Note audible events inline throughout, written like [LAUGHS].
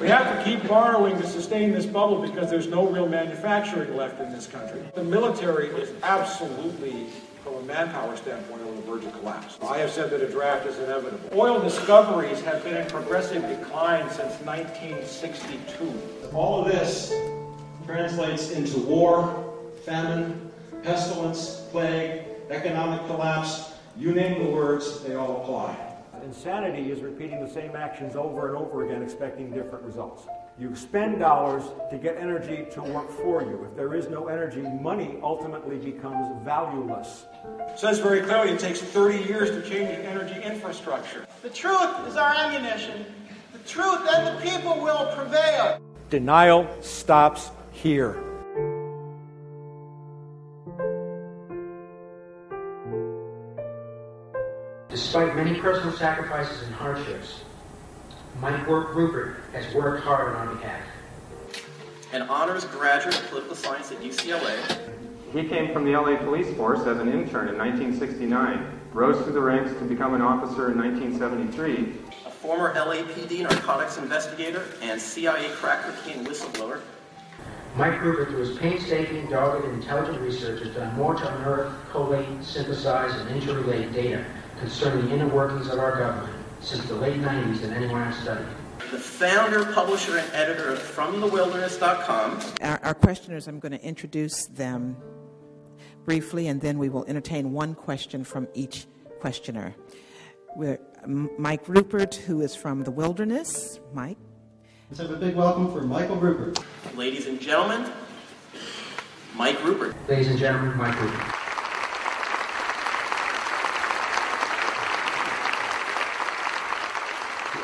We have to keep borrowing to sustain this bubble because there's no real manufacturing left in this country. The military is absolutely, from a manpower standpoint, on the verge of collapse. I have said that a draft is inevitable. Oil discoveries have been in progressive decline since 1962. All of this translates into war, famine, pestilence, plague, economic collapse. You name the words, they all apply. Insanity is repeating the same actions over and over again, expecting different results. You spend dollars to get energy to work for you. If there is no energy, money ultimately becomes valueless. It says very clearly it takes 30 years to change the energy infrastructure. The truth is our ammunition. The truth and the people will prevail. Denial stops here. Despite many personal sacrifices and hardships, Mike Ruppert has worked hard on our behalf. An honors graduate of political science at UCLA. He came from the LA police force as an intern in 1969, rose through the ranks to become an officer in 1973. A former LAPD narcotics investigator and CIA crack cocaine whistleblower. Mike Ruppert, through his painstaking, dogged, and intelligent research, has done more to unearth, collate, synthesize, and interrelate data concerning the inner workings of our government since the late 90s than anyone I've studied. The founder, publisher, and editor of FromTheWilderness.com. Our, our questioners, I'm going to introduce them briefly, and then we will entertain one question from each questioner. We're Mike Ruppert, who is from The Wilderness. Mike. Let's have a big welcome for Michael Ruppert. Ladies and gentlemen, Mike Ruppert. Ladies and gentlemen, Mike Ruppert.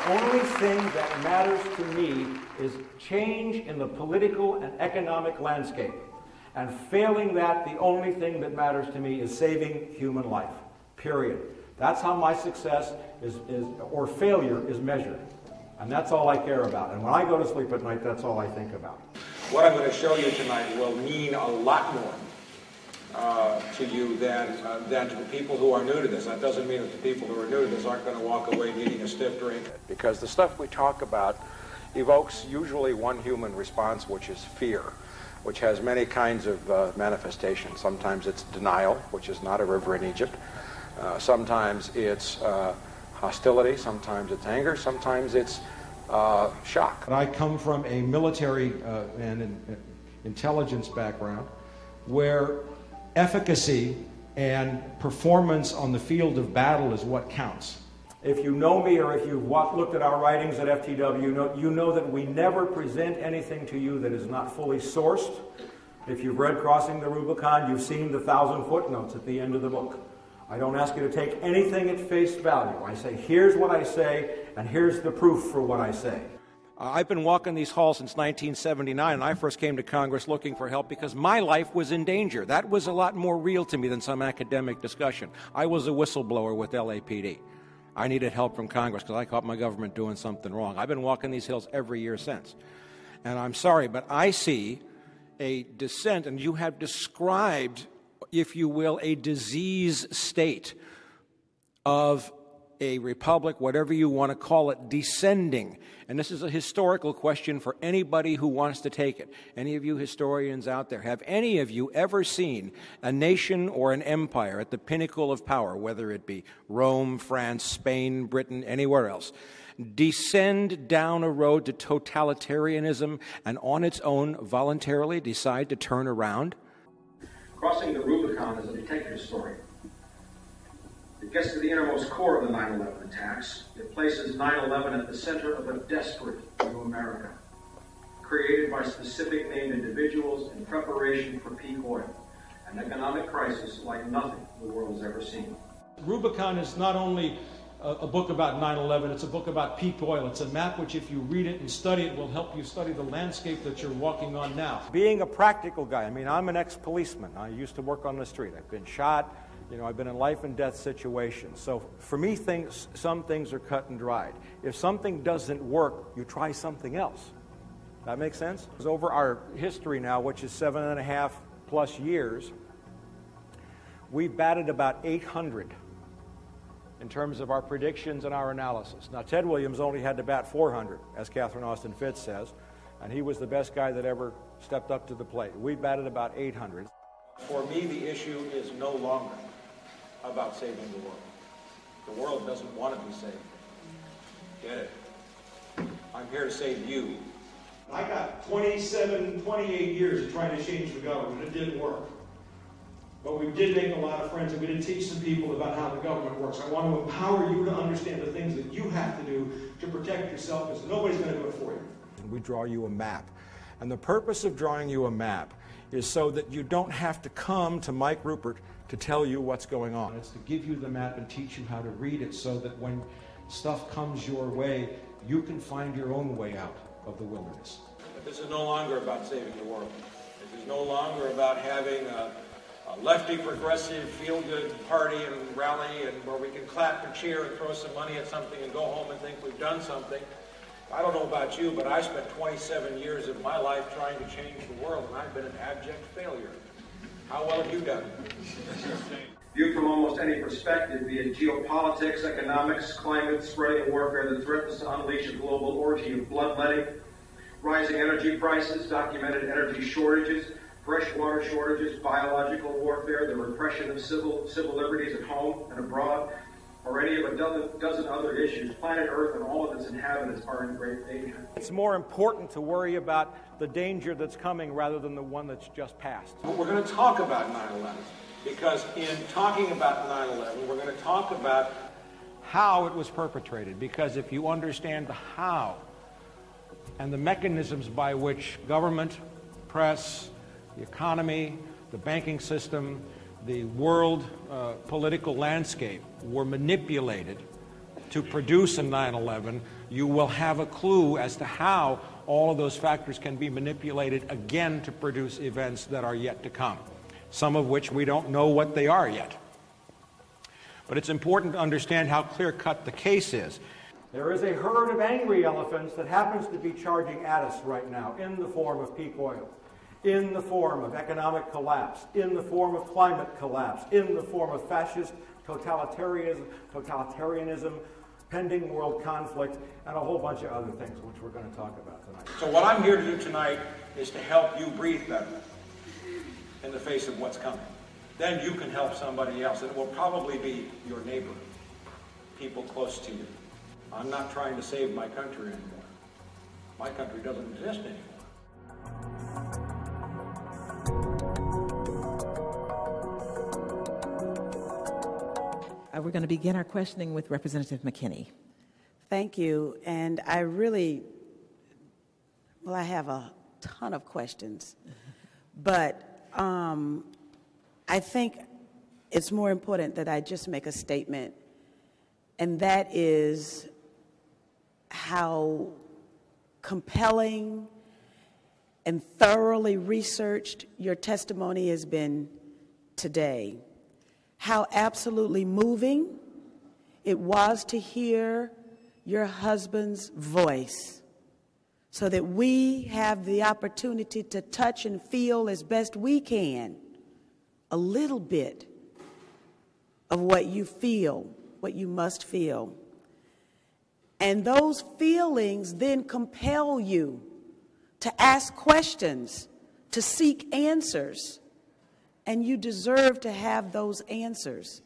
Only thing that matters to me is change in the political and economic landscape. And failing that, the only thing that matters to me is saving human life. Period. That's how my success is, is or failure is measured. And that's all I care about. And when I go to sleep at night, that's all I think about. What I'm going to show you tonight will mean a lot more uh, to you than, uh, than to the people who are new to this. That doesn't mean that the people who are new to this aren't going to walk away needing a stiff drink. Because the stuff we talk about evokes usually one human response, which is fear, which has many kinds of uh, manifestations. Sometimes it's denial, which is not a river in Egypt. Uh, sometimes it's uh, hostility, sometimes it's anger, sometimes it's uh, shock. I come from a military and intelligence background where efficacy and performance on the field of battle is what counts. If you know me or if you've looked at our writings at FTW, you know, you know that we never present anything to you that is not fully sourced. If you've read Crossing the Rubicon, you've seen the thousand footnotes at the end of the book. I don't ask you to take anything at face value. I say, here's what I say, and here's the proof for what I say. Uh, I've been walking these halls since 1979, and I first came to Congress looking for help because my life was in danger. That was a lot more real to me than some academic discussion. I was a whistleblower with LAPD. I needed help from Congress because I caught my government doing something wrong. I've been walking these hills every year since. And I'm sorry, but I see a descent, and you have described, if you will, a disease state of a republic, whatever you want to call it, descending. And this is a historical question for anybody who wants to take it. Any of you historians out there, have any of you ever seen a nation or an empire at the pinnacle of power, whether it be Rome, France, Spain, Britain, anywhere else, descend down a road to totalitarianism and on its own voluntarily decide to turn around? Crossing the Rubicon is a detective story. It gets to the innermost core of the 9 11 attacks. It places 9 11 at the center of a desperate new America, created by specific named individuals in preparation for peak oil, an economic crisis like nothing the world has ever seen. Rubicon is not only a, a book about 9 11, it's a book about peak oil. It's a map which, if you read it and study it, will help you study the landscape that you're walking on now. Being a practical guy, I mean, I'm an ex policeman. I used to work on the street. I've been shot. You know, I've been in life and death situations. So for me, things, some things are cut and dried. If something doesn't work, you try something else. That makes sense? Over our history now, which is seven and a half plus years, we've batted about 800 in terms of our predictions and our analysis. Now, Ted Williams only had to bat 400, as Catherine Austin Fitts says, and he was the best guy that ever stepped up to the plate. We batted about 800. For me, the issue is no longer about saving the world. The world doesn't want to be saved. Get it? I'm here to save you. I got 27, 28 years of trying to change the government. It didn't work. But we did make a lot of friends and we did teach some people about how the government works. I want to empower you to understand the things that you have to do to protect yourself because nobody's going to do it for you. And we draw you a map. And the purpose of drawing you a map is so that you don't have to come to Mike Ruppert to tell you what's going on. It's to give you the map and teach you how to read it so that when stuff comes your way, you can find your own way out of the wilderness. But this is no longer about saving the world. This is no longer about having a, a lefty progressive feel good party and rally and where we can clap and cheer and throw some money at something and go home and think we've done something. I don't know about you, but I spent 27 years of my life trying to change the world, and I've been an abject failure. How well have you done? [LAUGHS] Viewed from almost any perspective, be it geopolitics, economics, climate, spreading warfare that threatens to unleash a global orgy of bloodletting, rising energy prices, documented energy shortages, freshwater shortages, biological warfare, the repression of civil, civil liberties at home and abroad, or any of a dozen, dozen other issues, planet Earth and all of its inhabitants are in great danger. It's more important to worry about the danger that's coming rather than the one that's just passed. We're going to talk about 9 11 because in talking about 9 11, we're going to talk about how it was perpetrated. Because if you understand the how and the mechanisms by which government, press, the economy, the banking system, the world uh, political landscape were manipulated to produce a 9 11, you will have a clue as to how all of those factors can be manipulated again to produce events that are yet to come, some of which we don't know what they are yet. But it's important to understand how clear cut the case is. There is a herd of angry elephants that happens to be charging at us right now in the form of peak oil in the form of economic collapse, in the form of climate collapse, in the form of fascist totalitarianism, totalitarianism, pending world conflict, and a whole bunch of other things which we're going to talk about. So what I'm here to do tonight is to help you breathe better in the face of what's coming. Then you can help somebody else, and it will probably be your neighbor, people close to you. I'm not trying to save my country anymore. My country doesn't exist anymore. Uh, we're going to begin our questioning with Representative McKinney. Thank you. And I really, well, I have a ton of questions, but um, I think it's more important that I just make a statement, and that is how compelling and thoroughly researched your testimony has been today. How absolutely moving it was to hear your husband's voice so that we have the opportunity to touch and feel as best we can a little bit of what you feel, what you must feel. And those feelings then compel you to ask questions, to seek answers and you deserve to have those answers.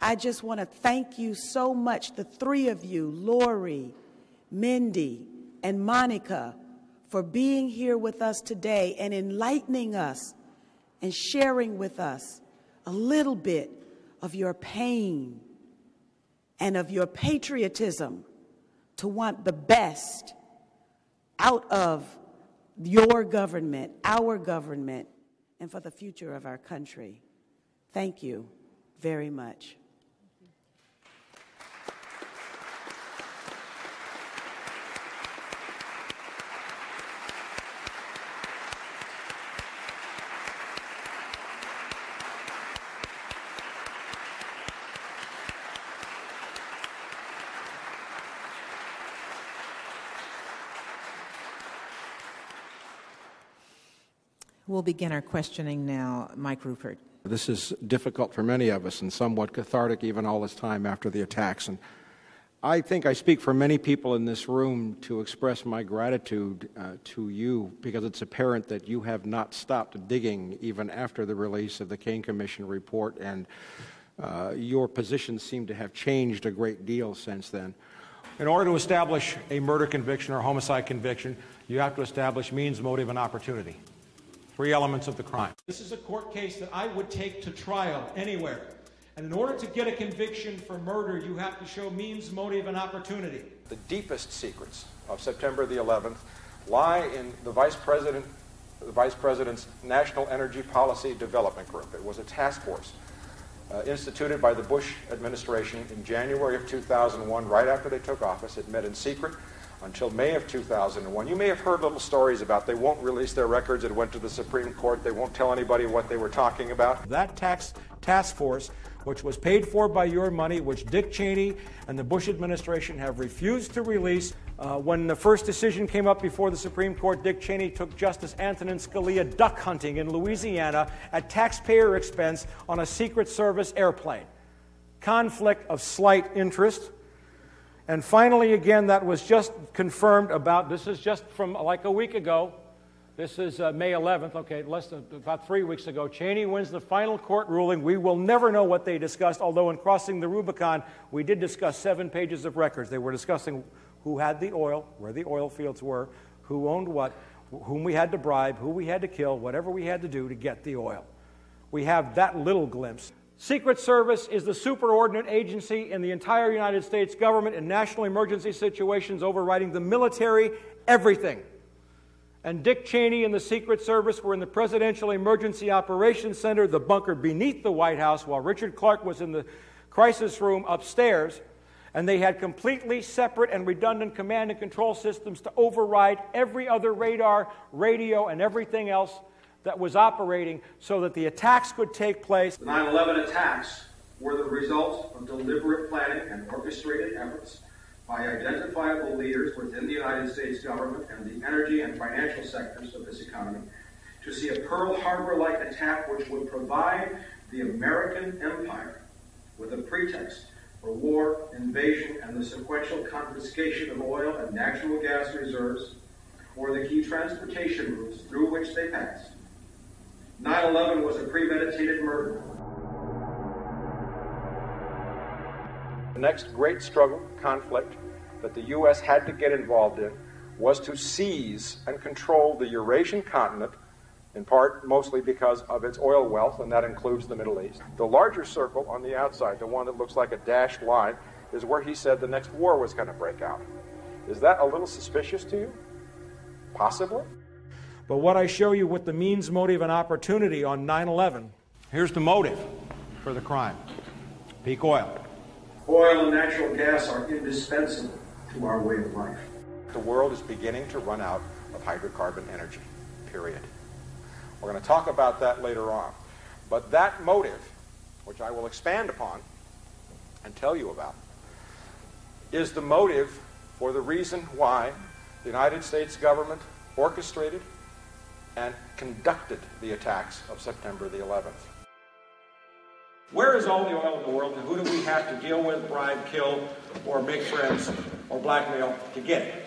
I just want to thank you so much, the three of you, Lori, Mindy, and Monica, for being here with us today and enlightening us and sharing with us a little bit of your pain and of your patriotism to want the best out of your government, our government, and for the future of our country. Thank you very much. We'll begin our questioning now. Mike Ruppert. This is difficult for many of us and somewhat cathartic even all this time after the attacks. And I think I speak for many people in this room to express my gratitude uh, to you because it's apparent that you have not stopped digging even after the release of the Kean Commission report, and uh, your positions seem to have changed a great deal since then. In order to establish a murder conviction or homicide conviction, you have to establish means, motive, and opportunity. Three elements of the crime. This is a court case that I would take to trial anywhere. And in order to get a conviction for murder, you have to show means, motive, and opportunity. The deepest secrets of September the 11th lie in the Vice President, the Vice President's National Energy Policy Development Group. It was a task force uh, instituted by the Bush administration in January of 2001, right after they took office. It met in secret until May of 2001. You may have heard little stories about they won't release their records. It went to the Supreme Court. They won't tell anybody what they were talking about. That tax task force which was paid for by your money, which Dick Cheney and the Bush administration have refused to release. Uh, when the first decision came up before the Supreme Court, Dick Cheney took Justice Antonin Scalia duck hunting in Louisiana at taxpayer expense on a Secret Service airplane. Conflict of slight interest. And finally, again, that was just confirmed about this is just from like a week ago. This is uh, May 11th, okay, less than about three weeks ago. Cheney wins the final court ruling. We will never know what they discussed, although in crossing the Rubicon, we did discuss seven pages of records. They were discussing who had the oil, where the oil fields were, who owned what, whom we had to bribe, who we had to kill, whatever we had to do to get the oil. We have that little glimpse. Secret Service is the superordinate agency in the entire United States government in national emergency situations, overriding the military, everything and Dick Cheney and the Secret Service were in the Presidential Emergency Operations Center, the bunker beneath the White House, while Richard Clarke was in the crisis room upstairs. And they had completely separate and redundant command and control systems to override every other radar, radio, and everything else that was operating so that the attacks could take place. The 9 11 attacks were the result of deliberate planning and orchestrated efforts by identifiable leaders within the United States government and the energy and financial sectors of this economy to see a Pearl Harbor like attack which would provide the American empire with a pretext for war, invasion, and the sequential confiscation of oil and natural gas reserves or the key transportation routes through which they passed. 9 11 was a premeditated murder. The next great struggle, conflict, that the U.S. had to get involved in was to seize and control the Eurasian continent, in part mostly because of its oil wealth, and that includes the Middle East. The larger circle on the outside, the one that looks like a dashed line, is where he said the next war was going to break out. Is that a little suspicious to you? Possibly. But what I show you with the means, motive, and opportunity on 9 11, here's the motive for the crime peak oil. Oil and natural gas are indispensable to our way of life. The world is beginning to run out of hydrocarbon energy, period. We're going to talk about that later on. But that motive, which I will expand upon and tell you about, is the motive for the reason why the United States government orchestrated and conducted the attacks of September the 11th. Where is all the oil in the world, and who do we have to deal with, bribe, kill, or make friends, or blackmail to get it?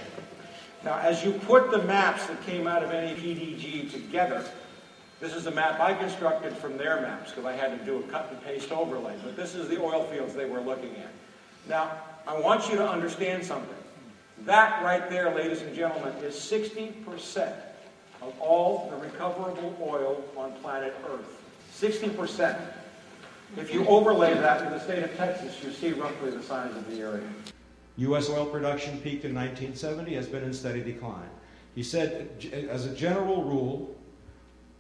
Now, as you put the maps that came out of NEPDG together, this is a map I constructed from their maps because I had to do a cut and paste overlay, but this is the oil fields they were looking at. Now, I want you to understand something. That right there, ladies and gentlemen, is 60% of all the recoverable oil on planet Earth. 60%. If you overlay that to the state of Texas, you see roughly the size of the area. U.S. oil production peaked in 1970, has been in steady decline. He said, as a general rule,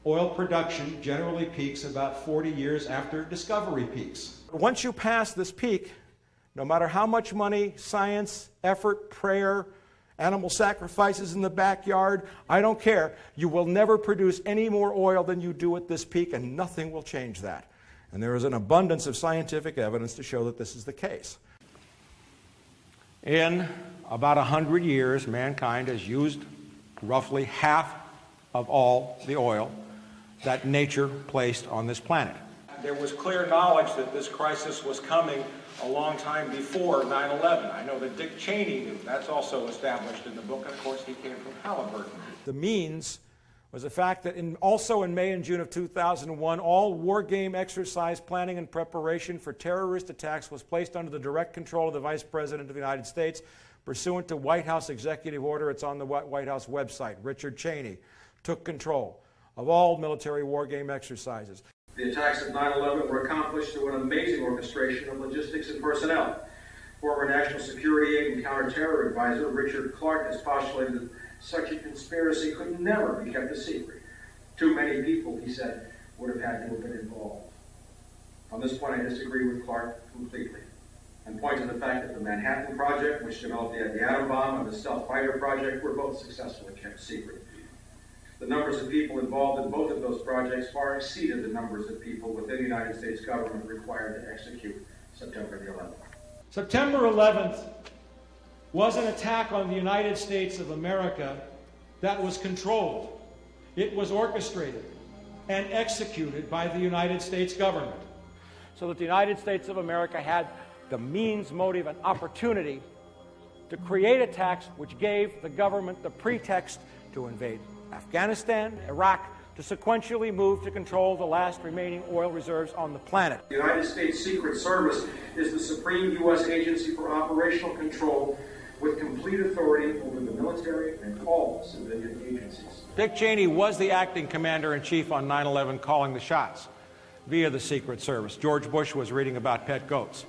oil production generally peaks about 40 years after discovery peaks. Once you pass this peak, no matter how much money, science, effort, prayer, animal sacrifices in the backyard, I don't care, you will never produce any more oil than you do at this peak, and nothing will change that. And there is an abundance of scientific evidence to show that this is the case. In about 100 years, mankind has used roughly half of all the oil that nature placed on this planet. There was clear knowledge that this crisis was coming a long time before 9-11. I know that Dick Cheney knew. That's also established in the book, and of course he came from Halliburton. The means was the fact that in, also in May and June of 2001, all war game exercise planning and preparation for terrorist attacks was placed under the direct control of the Vice President of the United States pursuant to White House executive order. It's on the White House website. Richard Cheney took control of all military war game exercises. The attacks of 9 11 were accomplished through an amazing orchestration of logistics and personnel. Former National Security and Counterterror Advisor Richard Clarke has postulated that such a conspiracy could never be kept a secret. Too many people, he said, would have had to have been involved. On this point, I disagree with Clarke completely and point to the fact that the Manhattan Project, which developed the, the atom bomb, and the Stealth Fighter Project were both successfully kept secret. The numbers of people involved in both of those projects far exceeded the numbers of people within the United States government required to execute September the 11th. September 11th was an attack on the United States of America that was controlled. It was orchestrated and executed by the United States government. So that the United States of America had the means, motive, and opportunity to create attacks which gave the government the pretext to invade Afghanistan, Iraq, to sequentially move to control the last remaining oil reserves on the planet. The United States Secret Service is the supreme U.S. agency for operational control with complete authority over the military and all civilian agencies. Dick Cheney was the acting commander in chief on 9 11, calling the shots via the Secret Service. George Bush was reading about pet goats.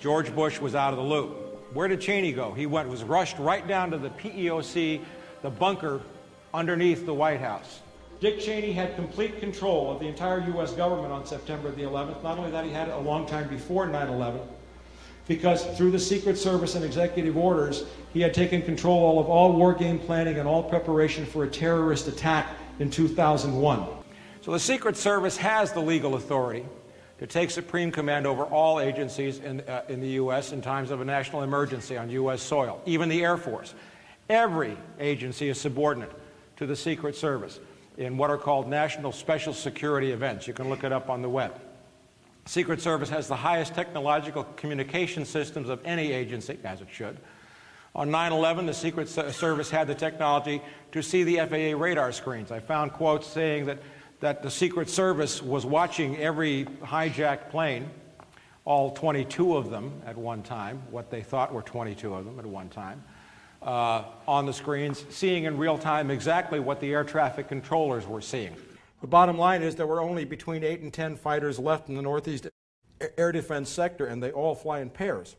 George Bush was out of the loop. Where did Cheney go? He went, was rushed right down to the PEOC, the bunker underneath the White House. Dick Cheney had complete control of the entire U.S. government on September the 11th. Not only that, he had it a long time before 9 11, because through the Secret Service and executive orders, he had taken control of all war game planning and all preparation for a terrorist attack in 2001. So the Secret Service has the legal authority to take supreme command over all agencies in, uh, in the U.S. in times of a national emergency on U.S. soil, even the Air Force. Every agency is subordinate to the Secret Service in what are called national special security events. You can look it up on the web. Secret Service has the highest technological communication systems of any agency, as it should. On 9 11, the Secret Service had the technology to see the FAA radar screens. I found quotes saying that that the Secret Service was watching every hijacked plane, all 22 of them at one time, what they thought were 22 of them at one time, uh, on the screens, seeing in real time exactly what the air traffic controllers were seeing. The bottom line is there were only between 8 and 10 fighters left in the Northeast air defense sector, and they all fly in pairs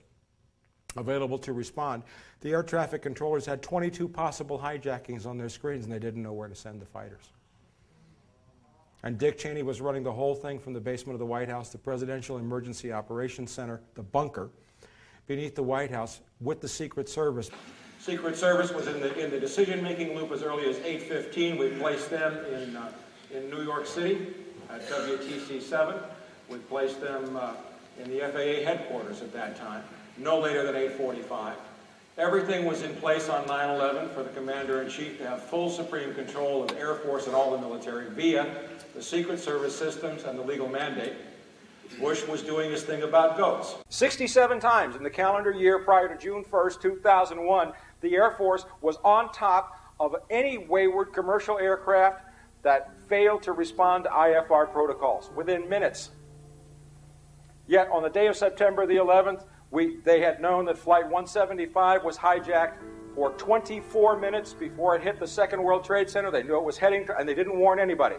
available to respond. The air traffic controllers had 22 possible hijackings on their screens, and they didn't know where to send the fighters. And Dick Cheney was running the whole thing from the basement of the White House, the Presidential Emergency Operations Center, the bunker, beneath the White House with the Secret Service. Secret Service was in the, in the decision-making loop as early as 8.15. We placed them in, uh, in New York City at WTC-7. We placed them uh, in the FAA headquarters at that time, no later than 8.45. Everything was in place on 9-11 for the Commander-in-Chief to have full supreme control of the Air Force and all the military via the Secret Service systems and the legal mandate. Bush was doing his thing about goats. 67 times in the calendar year prior to June 1st, 2001, the Air Force was on top of any wayward commercial aircraft that failed to respond to IFR protocols within minutes. Yet on the day of September the 11th, we, they had known that Flight 175 was hijacked for 24 minutes before it hit the Second World Trade Center. They knew it was heading, to, and they didn't warn anybody.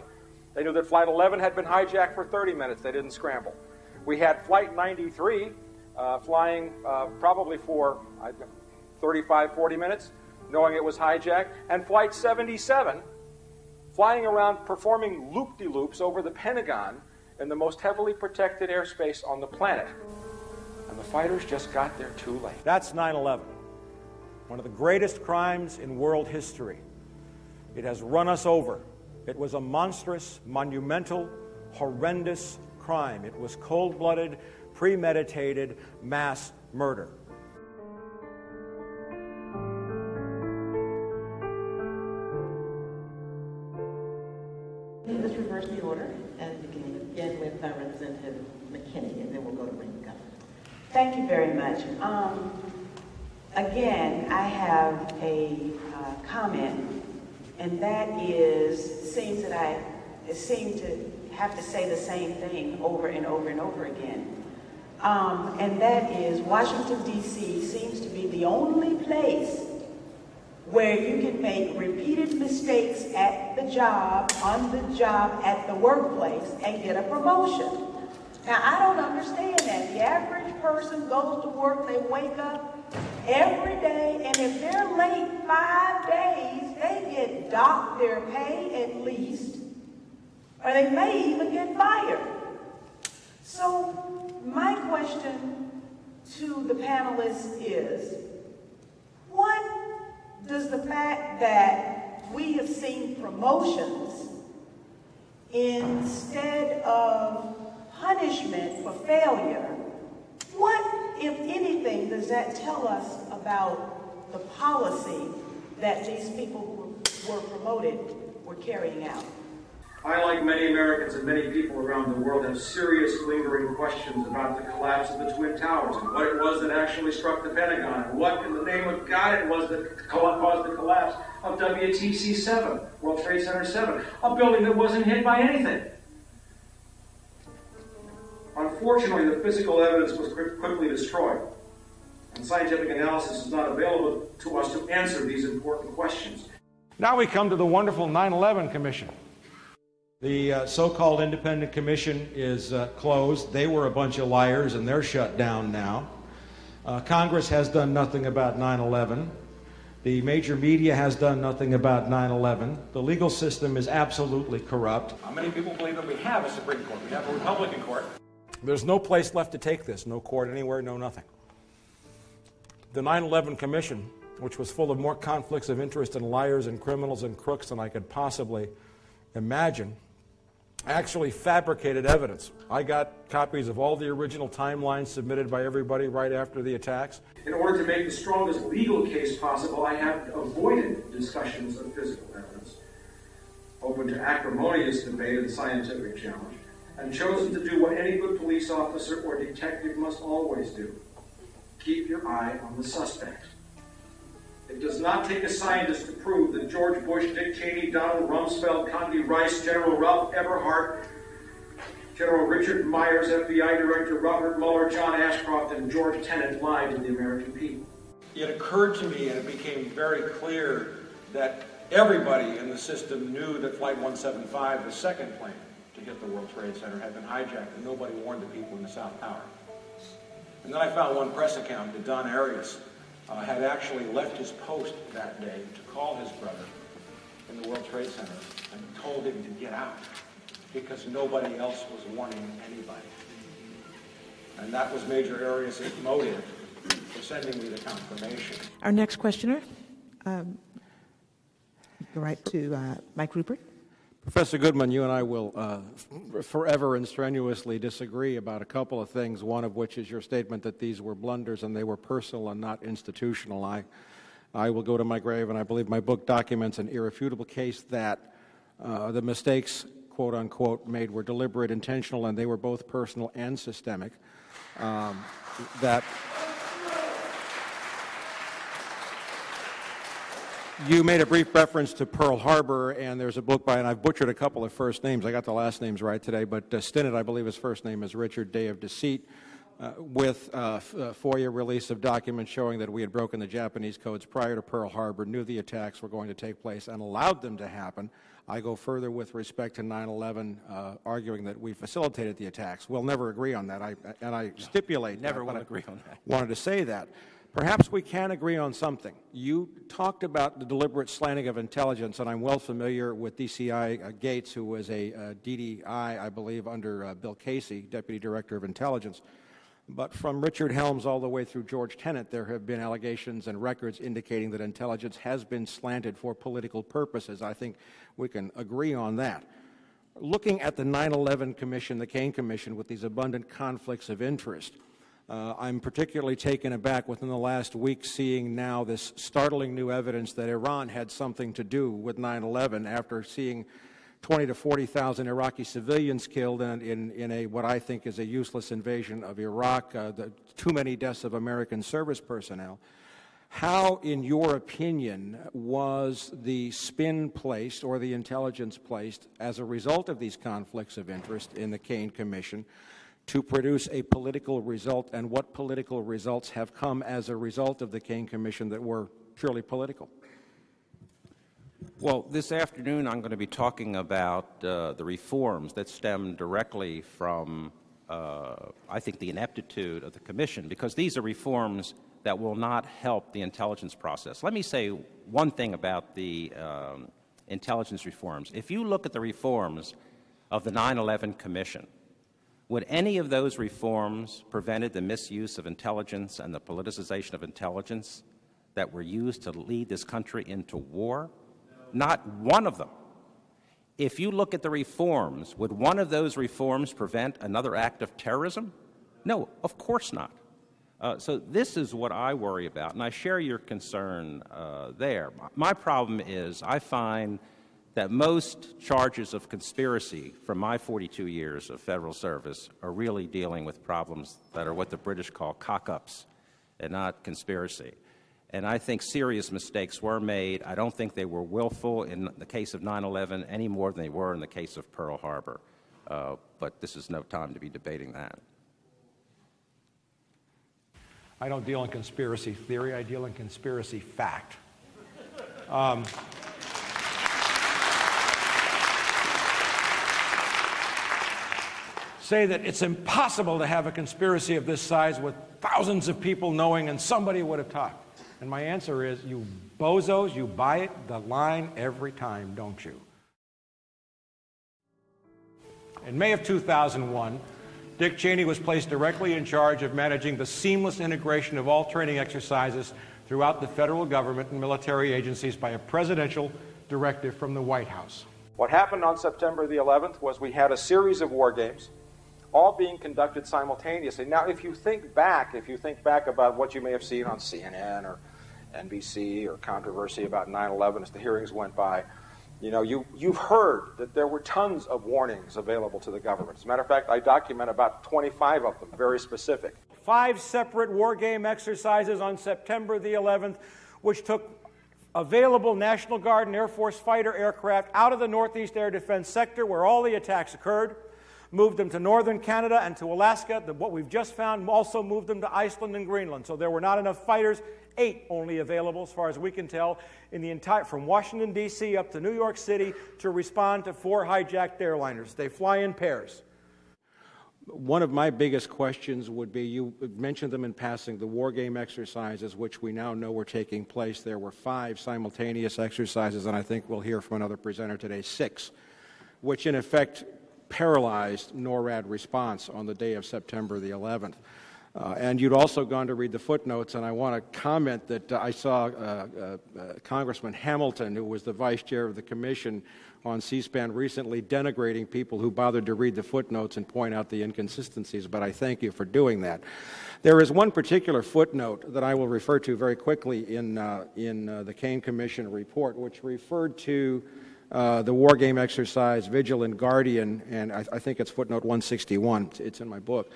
They knew that Flight 11 had been hijacked for 30 minutes. They didn't scramble. We had Flight 93 uh, flying uh, probably for uh, 35, 40 minutes, knowing it was hijacked, and Flight 77 flying around performing loop de loops over the Pentagon in the most heavily protected airspace on the planet. And the fighters just got there too late. That's 9 11. One of the greatest crimes in world history. It has run us over. It was a monstrous, monumental, horrendous crime. It was cold blooded, premeditated mass murder. A uh, comment, and that is, seems that I seem to have to say the same thing over and over and over again. Um, and that is Washington, D.C. seems to be the only place where you can make repeated mistakes at the job, on the job, at the workplace, and get a promotion. Now, I don't understand that. The average person goes to work, they wake up every day, and if they're late five days, they get docked their pay at least, or they may even get fired. So, my question to the panelists is, what does the fact that we have seen promotions instead of punishment for failure, what, if anything, does that tell us about the policy that these people who were promoted were carrying out? I, like many Americans and many people around the world, have serious lingering questions about the collapse of the Twin Towers and what it was that actually struck the Pentagon and what in the name of God it was that caused the collapse of WTC 7, World Trade Center 7, a building that wasn't hit by anything. Unfortunately, the physical evidence was quickly destroyed, and scientific analysis is not available to us to answer these important questions. Now we come to the wonderful 9 11 Commission. The uh, so called independent commission is uh, closed. They were a bunch of liars and they're shut down now. Uh, Congress has done nothing about 9 11. The major media has done nothing about 9 11. The legal system is absolutely corrupt. How many people believe that we have a Supreme Court? We have a Republican court. There's no place left to take this, no court anywhere, no nothing. The 9 11 Commission, which was full of more conflicts of interest and liars and criminals and crooks than I could possibly imagine, actually fabricated evidence. I got copies of all the original timelines submitted by everybody right after the attacks. In order to make the strongest legal case possible, I have avoided discussions of physical evidence, open to acrimonious debate and scientific challenge, and chosen to do what any good police officer or detective must always do keep your eye on the suspect. It does not take a scientist to prove that George Bush, Dick Cheney, Donald Rumsfeld, Condi Rice, General Ralph Eberhart, General Richard Myers, FBI Director Robert Mueller, John Ashcroft, and George Tenet lied to the American people. It occurred to me and it became very clear that everybody in the system knew that Flight 175, the second plane hit the World Trade Center, had been hijacked, and nobody warned the people in the South Tower. And then I found one press account that Don Arias uh, had actually left his post that day to call his brother in the World Trade Center and told him to get out because nobody else was warning anybody. And that was Major Arias' motive for sending me the confirmation. Our next questioner, um, go right to uh, Mike Ruppert. Professor Goodman, you and I will uh, forever and strenuously disagree about a couple of things, one of which is your statement that these were blunders and they were personal and not institutional. I, I will go to my grave, and I believe my book documents an irrefutable case that uh, the mistakes, quote unquote, made were deliberate, intentional, and they were both personal and systemic. Um, that You made a brief reference to Pearl Harbor, and there's a book by, and I've butchered a couple of first names. I got the last names right today, but uh, Stinnett, I believe his first name is Richard Day of Deceit, uh, with uh, a FOIA release of documents showing that we had broken the Japanese codes prior to Pearl Harbor, knew the attacks were going to take place, and allowed them to happen. I go further with respect to 9 11, uh, arguing that we facilitated the attacks. We'll never agree on that, I, and I stipulate never that, will agree on that. Wanted to say that. Perhaps we can agree on something. You talked about the deliberate slanting of intelligence, and I'm well familiar with DCI uh, Gates, who was a uh, DDI, I believe, under uh, Bill Casey, Deputy Director of Intelligence. But from Richard Helms all the way through George Tenet, there have been allegations and records indicating that intelligence has been slanted for political purposes. I think we can agree on that. Looking at the 9 11 Commission, the Kean Commission, with these abundant conflicts of interest, uh, I'm particularly taken aback within the last week seeing now this startling new evidence that Iran had something to do with 9 11 after seeing 20 to 40,000 Iraqi civilians killed in, in, in, a what I think is a useless invasion of Iraq, uh, the, too many deaths of American service personnel. How, in your opinion, was the spin placed or the intelligence placed as a result of these conflicts of interest in the Kean Commission to produce a political result, and what political results have come as a result of the Kean Commission that were purely political? Well, this afternoon I'm going to be talking about uh, the reforms that stem directly from, uh, I think, the ineptitude of the Commission, because these are reforms that will not help the intelligence process. Let me say one thing about the um, intelligence reforms. If you look at the reforms of the 9 11 Commission, would any of those reforms prevented the misuse of intelligence and the politicization of intelligence that were used to lead this country into war? Not one of them. If you look at the reforms, would one of those reforms prevent another act of terrorism? No, of course not. Uh, so this is what I worry about, and I share your concern uh, there. My problem is I find that most charges of conspiracy from my 42 years of federal service are really dealing with problems that are what the British call cock-ups and not conspiracy. And I think serious mistakes were made. I don't think they were willful in the case of 9 11 any more than they were in the case of Pearl Harbor. Uh, but this is no time to be debating that. I don't deal in conspiracy theory, I deal in conspiracy fact. Um, say that it's impossible to have a conspiracy of this size with thousands of people knowing and somebody would have talked. And my answer is, you bozos, you buy it the line every time, don't you? In May of 2001, Dick Cheney was placed directly in charge of managing the seamless integration of all training exercises throughout the federal government and military agencies by a presidential directive from the White House. What happened on September the 11th was we had a series of war games, all being conducted simultaneously. Now, if you think back, if you think back about what you may have seen on CNN or NBC or controversy about 9 11 as the hearings went by, you know, you, you've heard that there were tons of warnings available to the government. As a matter of fact, I document about 25 of them, very specific. Five separate war game exercises on September the 11th, which took available National Guard and Air Force fighter aircraft out of the Northeast Air Defense Sector where all the attacks occurred moved them to northern Canada and to Alaska. The, what we've just found also moved them to Iceland and Greenland. So there were not enough fighters, eight only available, as far as we can tell, in the entire from Washington D.C. up to New York City to respond to four hijacked airliners. They fly in pairs. One of my biggest questions would be you mentioned them in passing the war game exercises, which we now know were taking place. There were five simultaneous exercises, and I think we'll hear from another presenter today, six, which in effect paralyzed NORAD response on the day of September the 11th. Uh, and you'd also gone to read the footnotes, and I want to comment that uh, I saw uh, uh, uh, Congressman Hamilton, who was the vice chair of the commission on C SPAN, recently denigrating people who bothered to read the footnotes and point out the inconsistencies, but I thank you for doing that. There is one particular footnote that I will refer to very quickly in, uh, in the Kean Commission report, which referred to uh, the war game exercise Vigilant Guardian, and I, I think it's footnote 161, it's in my book,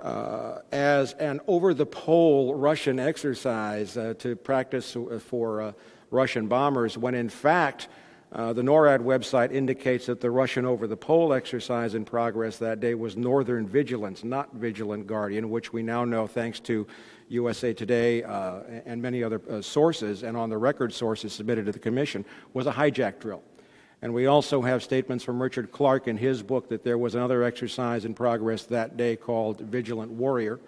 uh, as an over the pole Russian exercise uh, to practice for uh, Russian bombers, when in fact, uh, the NORAD website indicates that the Russian over the pole exercise in progress that day was Northern Vigilance, not Vigilant Guardian, which we now know, thanks to USA Today uh, and many other uh, sources, and on the record sources submitted to the Commission, was a hijack drill. And we also have statements from Richard Clarke in his book that there was another exercise in progress that day called Vigilant Warrior.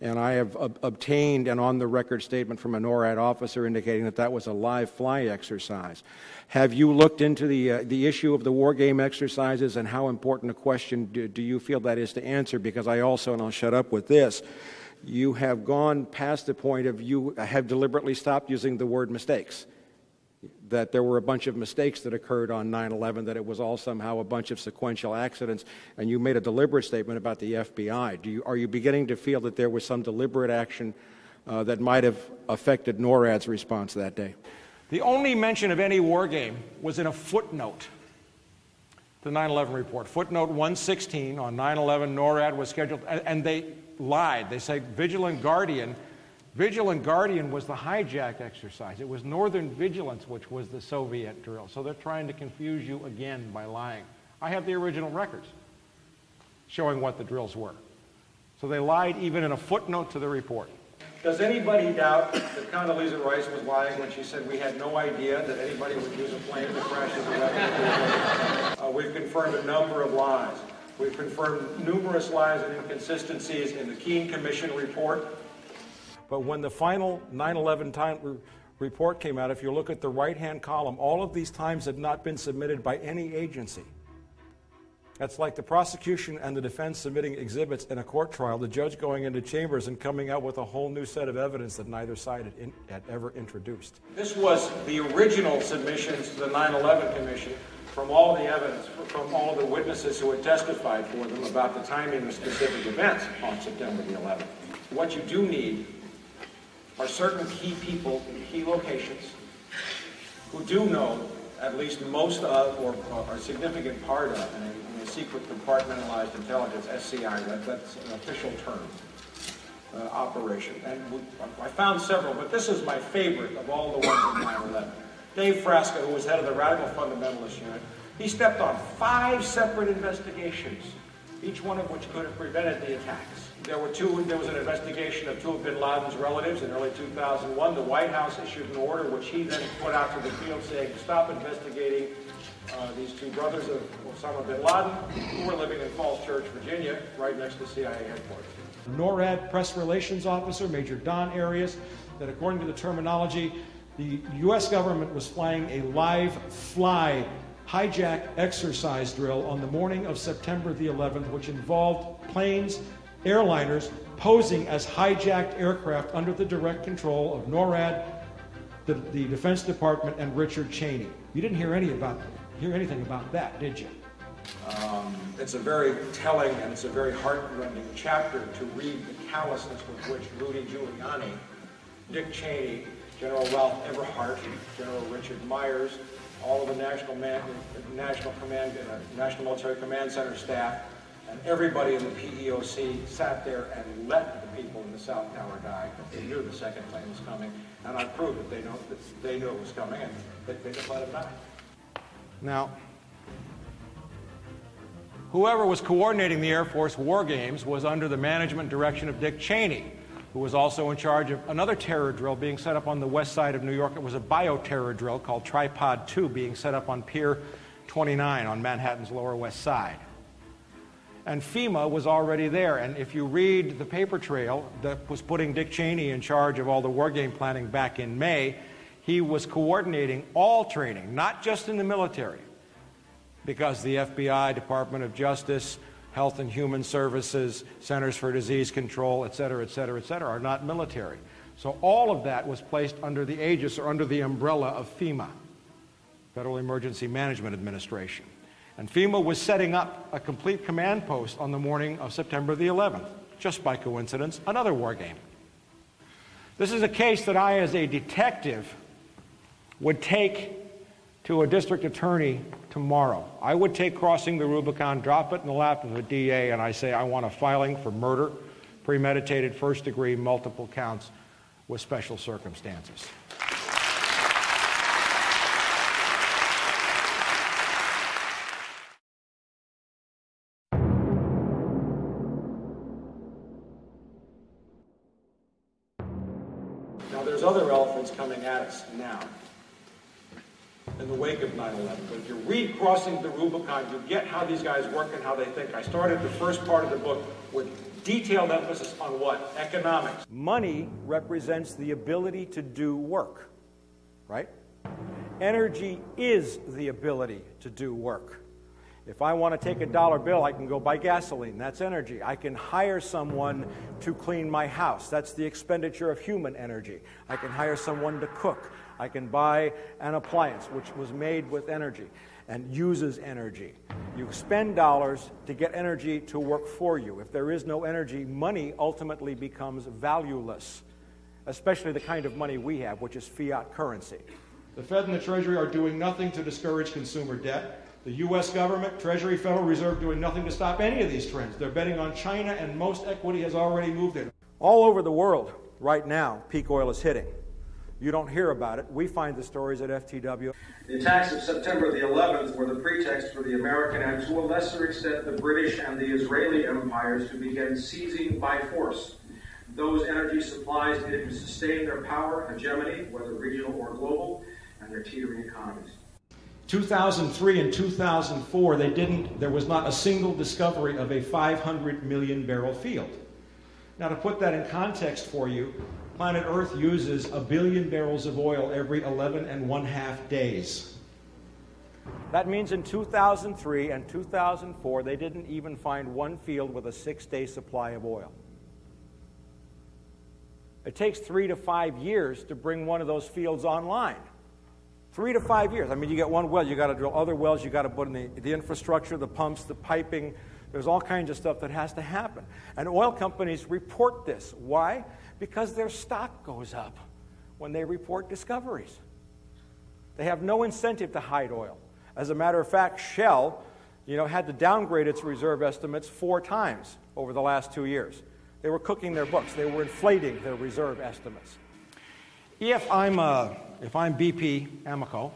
And I have ob- obtained an on the record statement from a NORAD officer indicating that that was a live fly exercise. Have you looked into the, uh, the issue of the war game exercises and how important a question do, do you feel that is to answer? Because I also, and I'll shut up with this, you have gone past the point of you have deliberately stopped using the word mistakes that there were a bunch of mistakes that occurred on 9 11, that it was all somehow a bunch of sequential accidents, and you made a deliberate statement about the FBI. You, are you beginning to feel that there was some deliberate action uh, that might have affected NORAD's response that day? The only mention of any war game was in a footnote the 9 11 report. Footnote 116 on 9 11, NORAD was scheduled, and they lied. They say Vigilant Guardian. Vigilant Guardian was the hijack exercise. It was Northern Vigilance, which was the Soviet drill. So they're trying to confuse you again by lying. I have the original records showing what the drills were. So they lied even in a footnote to the report. Does anybody doubt that Condoleezza Rice was lying when she said we had no idea that anybody would use a plane to crash into uh, We've confirmed a number of lies. We've confirmed numerous lies and inconsistencies in the Kean Commission report. But when the final 9 11 time report came out, if you look at the right hand column, all of these times had not been submitted by any agency. That's like the prosecution and the defense submitting exhibits in a court trial, the judge going into chambers and coming out with a whole new set of evidence that neither side had, in, had ever introduced. This was the original submissions to the 9 11 Commission from all the evidence, from all the witnesses who had testified for them about the timing of specific events on September the 11th. What you do need are certain key people in key locations who do know at least most of or, a significant part of, and secret compartmentalized intelligence, SCI, that, that's an official term, uh, operation. And we, I found several, but this is my favorite of all the ones in 9-11. Dave Frasca, who was head of the Radical Fundamentalist Unit, he stepped on five separate investigations, each one of which could have prevented the attacks. There were two, there was an investigation of two of bin Laden's relatives in early 2001. The White House issued an order which he then put out to the field saying, stop investigating uh, these two brothers of Osama bin Laden, who were living in Falls Church, Virginia, right next to CIA headquarters. NORAD press relations officer, Major Don Arias, that according to the terminology, the U.S. government was flying a live fly hijack exercise drill on the morning of September the 11th, which involved planes, airliners, posing as hijacked aircraft under the direct control of NORAD, the, the Defense Department, and Richard Cheney. You didn't hear any about hear anything about that, did you? Um, it's a very telling and it's a very heartrending chapter to read the callousness with which Rudy Giuliani, Dick Cheney, General Ralph Eberhart, General Richard Myers, all of the National, Man, National Command, uh, National Military Command Center staff, and everybody in the PEOC sat there and let the people in the South Tower die because they knew the second plane was coming, and I proved that they know that they knew it was coming and they, they just let it die. Now, whoever was coordinating the Air Force war games was under the management direction of Dick Cheney, who was also in charge of another terror drill being set up on the west side of New York. It was a bioterror drill called Tripod 2 being set up on Pier 29 on Manhattan's Lower West Side. And FEMA was already there. And if you read the paper trail that was putting Dick Cheney in charge of all the war game planning back in May, he was coordinating all training, not just in the military, because the FBI, Department of Justice, Health and Human Services, Centers for Disease Control, et cetera, et cetera, et cetera, are not military. So all of that was placed under the aegis or under the umbrella of FEMA, Federal Emergency Management Administration. And FEMA was setting up a complete command post on the morning of September the 11th, just by coincidence, another war game. This is a case that I, as a detective, would take to a district attorney tomorrow. I would take crossing the Rubicon, drop it in the lap of a DA, and I say, I want a filing for murder, premeditated, first degree, multiple counts with special circumstances. There's other elephants coming at us now in the wake of 9-11. But if you read Crossing the Rubicon, you get how these guys work and how they think. I started the first part of the book with detailed emphasis on what? Economics. Money represents the ability to do work, right? Energy is the ability to do work. If I want to take a dollar bill, I can go buy gasoline. That's energy. I can hire someone to clean my house. That's the expenditure of human energy. I can hire someone to cook. I can buy an appliance which was made with energy and uses energy. You spend dollars to get energy to work for you. If there is no energy, money ultimately becomes valueless, especially the kind of money we have, which is fiat currency. The Fed and the Treasury are doing nothing to discourage consumer debt. The U.S. government, Treasury, Federal Reserve doing nothing to stop any of these trends. They're betting on China, and most equity has already moved in. All over the world right now, peak oil is hitting. You don't hear about it. We find the stories at FTW. The attacks of September the 11th were the pretext for the American and to a lesser extent the British and the Israeli empires to begin seizing by force those energy supplies needed to sustain their power, hegemony, whether regional or global, and their teetering economies. 2003 and 2004, they didn't, there was not a single discovery of a 500 million barrel field. Now, to put that in context for you, planet Earth uses a billion barrels of oil every 11 and one half days. That means in 2003 and 2004, they didn't even find one field with a six day supply of oil. It takes three to five years to bring one of those fields online. Three to five years. I mean, you get one well, you got to drill other wells, you got to put in the, the infrastructure, the pumps, the piping. There's all kinds of stuff that has to happen. And oil companies report this. Why? Because their stock goes up when they report discoveries. They have no incentive to hide oil. As a matter of fact, Shell, you know, had to downgrade its reserve estimates four times over the last two years. They were cooking their books. They were inflating their reserve estimates. If I'm, uh, if I'm BP Amoco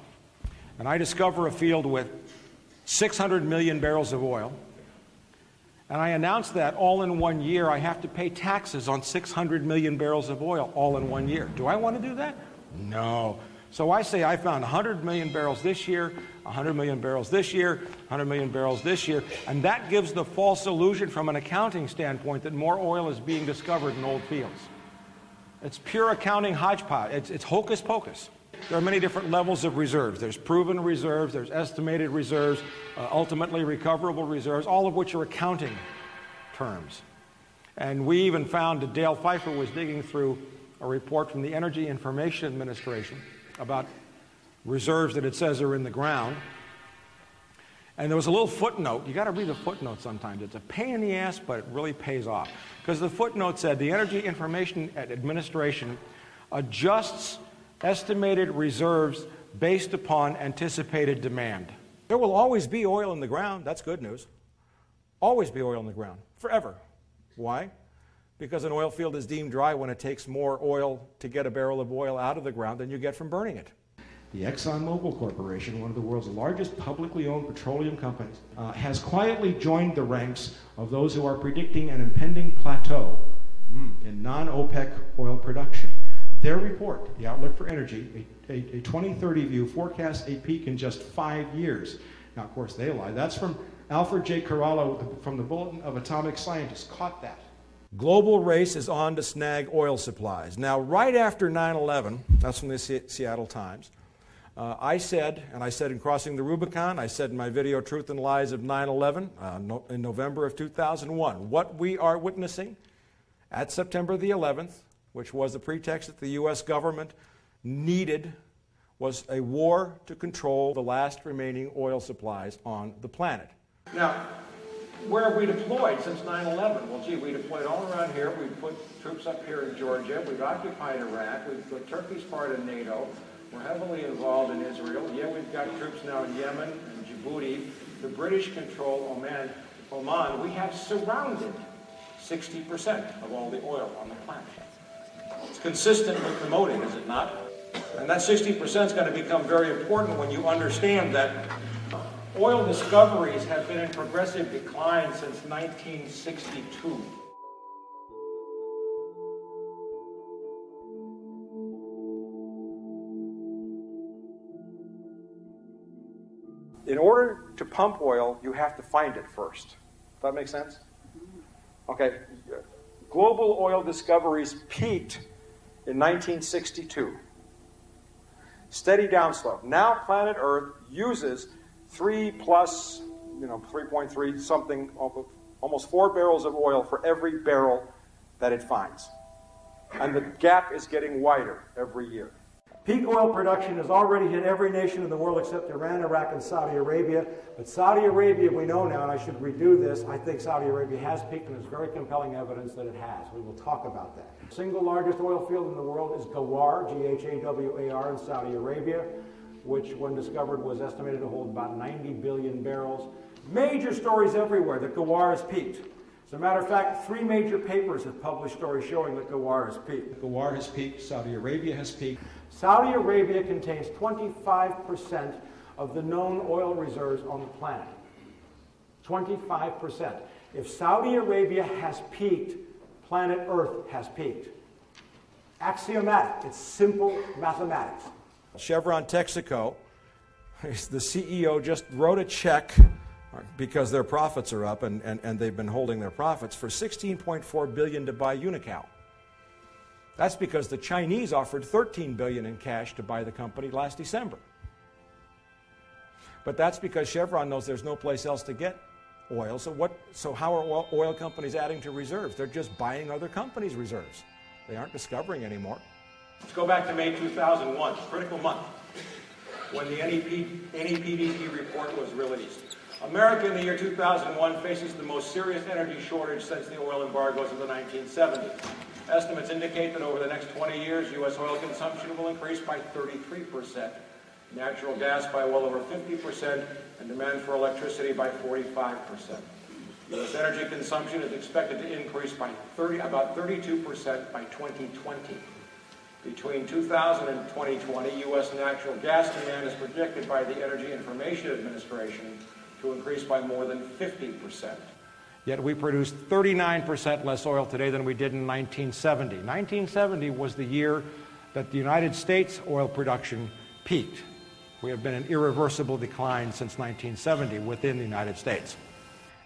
and I discover a field with 600 million barrels of oil, and I announce that all in one year, I have to pay taxes on 600 million barrels of oil all in one year. Do I want to do that? No. So I say I found 100 million barrels this year, 100 million barrels this year, 100 million barrels this year, and that gives the false illusion from an accounting standpoint that more oil is being discovered in old fields. It's pure accounting hodgepodge. It's, it's hocus pocus. There are many different levels of reserves. There's proven reserves, there's estimated reserves, uh, ultimately recoverable reserves, all of which are accounting terms. And we even found that Dale Pfeiffer was digging through a report from the Energy Information Administration about reserves that it says are in the ground. And there was a little footnote. You got to read the footnote sometimes. It's a pain in the ass, but it really pays off. Because the footnote said the Energy Information Administration adjusts estimated reserves based upon anticipated demand. There will always be oil in the ground. That's good news. Always be oil in the ground, forever. Why? Because an oil field is deemed dry when it takes more oil to get a barrel of oil out of the ground than you get from burning it. The ExxonMobil Corporation, one of the world's largest publicly owned petroleum companies, uh, has quietly joined the ranks of those who are predicting an impending plateau mm, in non OPEC oil production. Their report, The Outlook for Energy, a, a, a 2030 view, forecasts a peak in just five years. Now, of course, they lie. That's from Alfred J. Cavallo from the Bulletin of Atomic Scientists. Caught that. Global race is on to snag oil supplies. Now, right after 9 11, that's from the Seattle Times, uh, I said, and I said in Crossing the Rubicon, I said in my video Truth and Lies of 9 11 uh, no, in November of 2001, what we are witnessing at September the 11th, which was the pretext that the U.S. government needed, was a war to control the last remaining oil supplies on the planet. Now, where have we deployed since 9-11? Well, gee, we deployed all around here. We've put troops up here in Georgia. We've occupied Iraq. We've put Turkey's part of NATO. We're heavily involved in Israel. Yeah, we've got troops now in Yemen and Djibouti. The British control Oman. Oman. We have surrounded 60% of all the oil on the planet. It's consistent with motive, is it not? And that 60% is going to become very important when you understand that oil discoveries have been in progressive decline since 1962. In order to pump oil, you have to find it first. Does that make sense? Okay, global oil discoveries peaked in 1962. Steady downslope. Now, planet Earth uses three plus, you know, 3.3 something, almost four barrels of oil for every barrel that it finds. And the gap is getting wider every year. Peak oil production has already hit every nation in the world except Iran, Iraq, and Saudi Arabia. But Saudi Arabia, we know now, and I should redo this, I think Saudi Arabia has peaked, and there's very compelling evidence that it has. We will talk about that. The single largest oil field in the world is Ghawar, G H A W A R, in Saudi Arabia. which, when discovered, was estimated to hold about 90 billion barrels. Major stories everywhere that Ghawar has peaked. As a matter of fact, three major papers have published stories showing that Ghawar has peaked. Ghawar has peaked, Saudi Arabia has peaked. Saudi Arabia contains 25% of the known oil reserves on the planet. 25%. If Saudi Arabia has peaked, planet Earth has peaked. Axiomatic. It's simple mathematics. Chevron Texaco, the CEO just wrote a check because their profits are up and, and, and they've been holding their profits for 16.4 billion to buy Unocal. That's because the Chinese offered 13 billion in cash to buy the company last December. But that's because Chevron knows there's no place else to get oil. So what so how are oil companies adding to reserves? They're just buying other companies' reserves. They aren't discovering anymore. Let's go back to May 2001, critical month, when the NEP, NEPDP report was released. America in the year 2001 faces the most serious energy shortage since the oil embargoes of the 1970s. Estimates indicate that over the next 20 years, U.S. oil consumption will increase by 33 percent, natural gas by well over 50 percent, and demand for electricity by 45 percent. U.S. energy consumption is expected to increase by 30, about 32 percent by 2020. Between 2000 and 2020, U.S. natural gas demand is projected by the Energy Information Administration to increase by more than 50 percent. Yet we produce 39% less oil today than we did in 1970. 1970 was the year that the United States oil production peaked. We have been in irreversible decline since 1970 within the United States.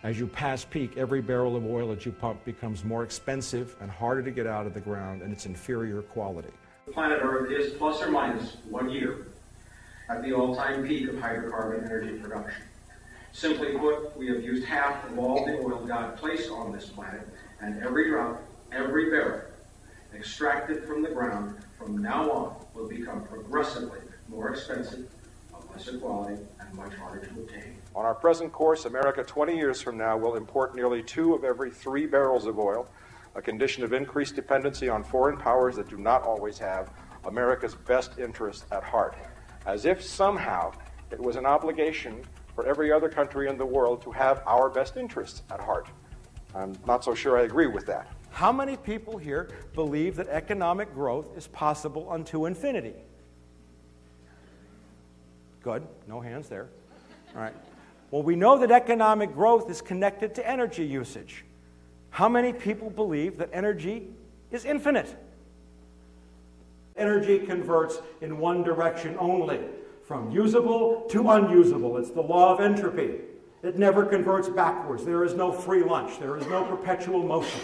As you pass peak, every barrel of oil that you pump becomes more expensive and harder to get out of the ground, and it's inferior quality. Planet Earth is plus or minus one year at the all-time peak of hydrocarbon energy production. Simply put, we have used half of all the oil God placed on this planet, and every drop, every barrel extracted from the ground from now on will become progressively more expensive, of lesser quality, and much harder to obtain. On our present course, America 20 years from now will import nearly two of every three barrels of oil, a condition of increased dependency on foreign powers that do not always have America's best interests at heart, as if somehow it was an obligation for every other country in the world to have our best interests at heart. I'm not so sure I agree with that. How many people here believe that economic growth is possible unto infinity? Good, no hands there. All right. Well, we know that economic growth is connected to energy usage. How many people believe that energy is infinite? Energy converts in one direction only from usable to unusable. It's the law of entropy. It never converts backwards. There is no free lunch. There is no perpetual motion.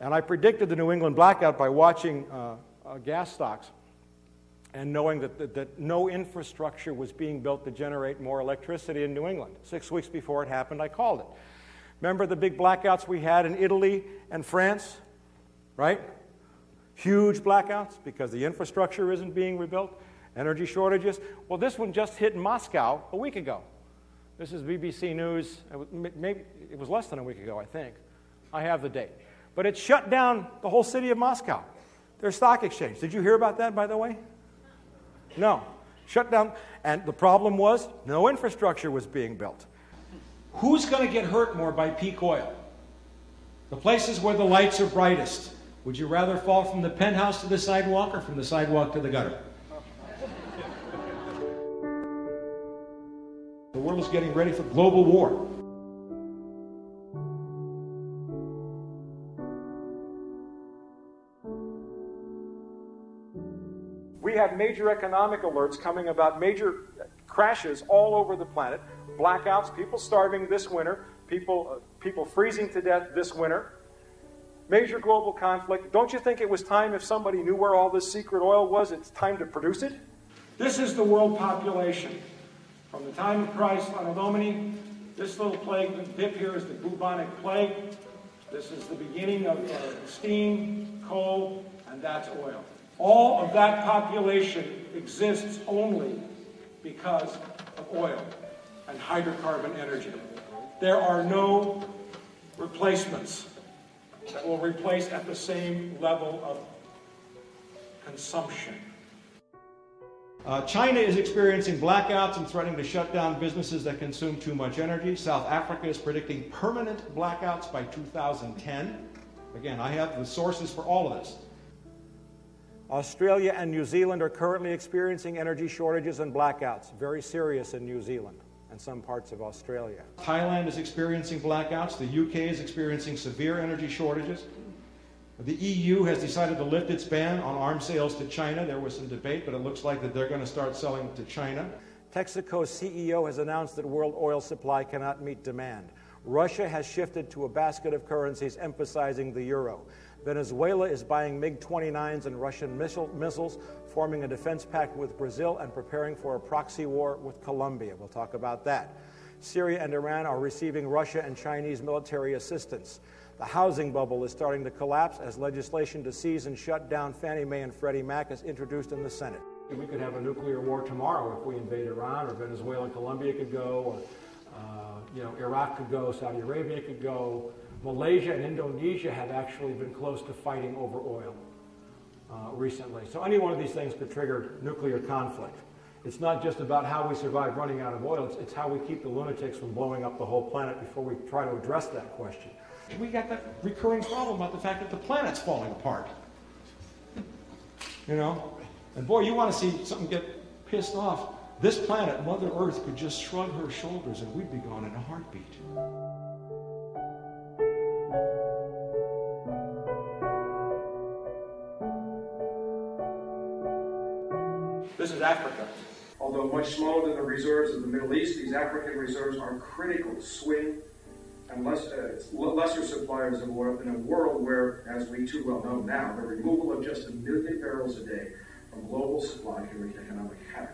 And I predicted the New England blackout by watching uh, uh, gas stocks and knowing that, that, that, no infrastructure was being built to generate more electricity in New England. Six weeks before it happened, I called it. Remember the big blackouts we had in Italy and France? Right? Huge blackouts because the infrastructure isn't being rebuilt, energy shortages. Well, this one just hit Moscow a week ago. This is BBC News. Maybe it was less than a week ago, I think. I have the date. But it shut down the whole city of Moscow, their stock exchange. Did you hear about that, by the way? No. Shut down. And the problem was no infrastructure was being built. Who's going to get hurt more by peak oil? The places where the lights are brightest. Would you rather fall from the penthouse to the sidewalk or from the sidewalk to the gutter? World is getting ready for global war. We have major economic alerts coming about major crashes all over the planet, blackouts, people starving this winter, people, uh, people freezing to death this winter, major global conflict. Don't you think it was time, if somebody knew where all this secret oil was, it's time to produce it? This is the world population. From the time of Christ on Domini, this little plague, dip here is the bubonic plague. This is the beginning of uh, steam, coal, and that's oil. All of that population exists only because of oil and hydrocarbon energy. There are no replacements that will replace at the same level of consumption. Uh, China is experiencing blackouts and threatening to shut down businesses that consume too much energy. South Africa is predicting permanent blackouts by 2010. Again, I have the sources for all of this. Australia and New Zealand are currently experiencing energy shortages and blackouts, very serious in New Zealand and some parts of Australia. Thailand is experiencing blackouts. The UK is experiencing severe energy shortages. The EU has decided to lift its ban on arms sales to China. There was some debate, but it looks like that they're going to start selling to China. Texaco's CEO has announced that world oil supply cannot meet demand. Russia has shifted to a basket of currencies emphasizing the euro. Venezuela is buying MiG 29s and Russian missile, missiles, forming a defense pact with Brazil, and preparing for a proxy war with Colombia. We'll talk about that. Syria and Iran are receiving Russia and Chinese military assistance. The housing bubble is starting to collapse as legislation to seize and shut down Fannie Mae and Freddie Mac is introduced in the Senate. We could have a nuclear war tomorrow if we invade Iran, or Venezuela and Colombia could go, or uh, you know, Iraq could go, Saudi Arabia could go. Malaysia and Indonesia have actually been close to fighting over oil uh, recently. So any one of these things could trigger nuclear conflict. It's not just about how we survive running out of oil, it's, it's how we keep the lunatics from blowing up the whole planet before we try to address that question. We got that recurring problem about the fact that the planet's falling apart. You know? And boy, you want to see something get pissed off. This planet, Mother Earth, could just shrug her shoulders and we'd be gone in a heartbeat. This is Africa. Although much smaller than the reserves of the Middle East, these African reserves are critical swing and less, uh, lesser suppliers of oil in a world where, as we too well know now, the removal of just a million barrels a day from global supply can wreak economic havoc.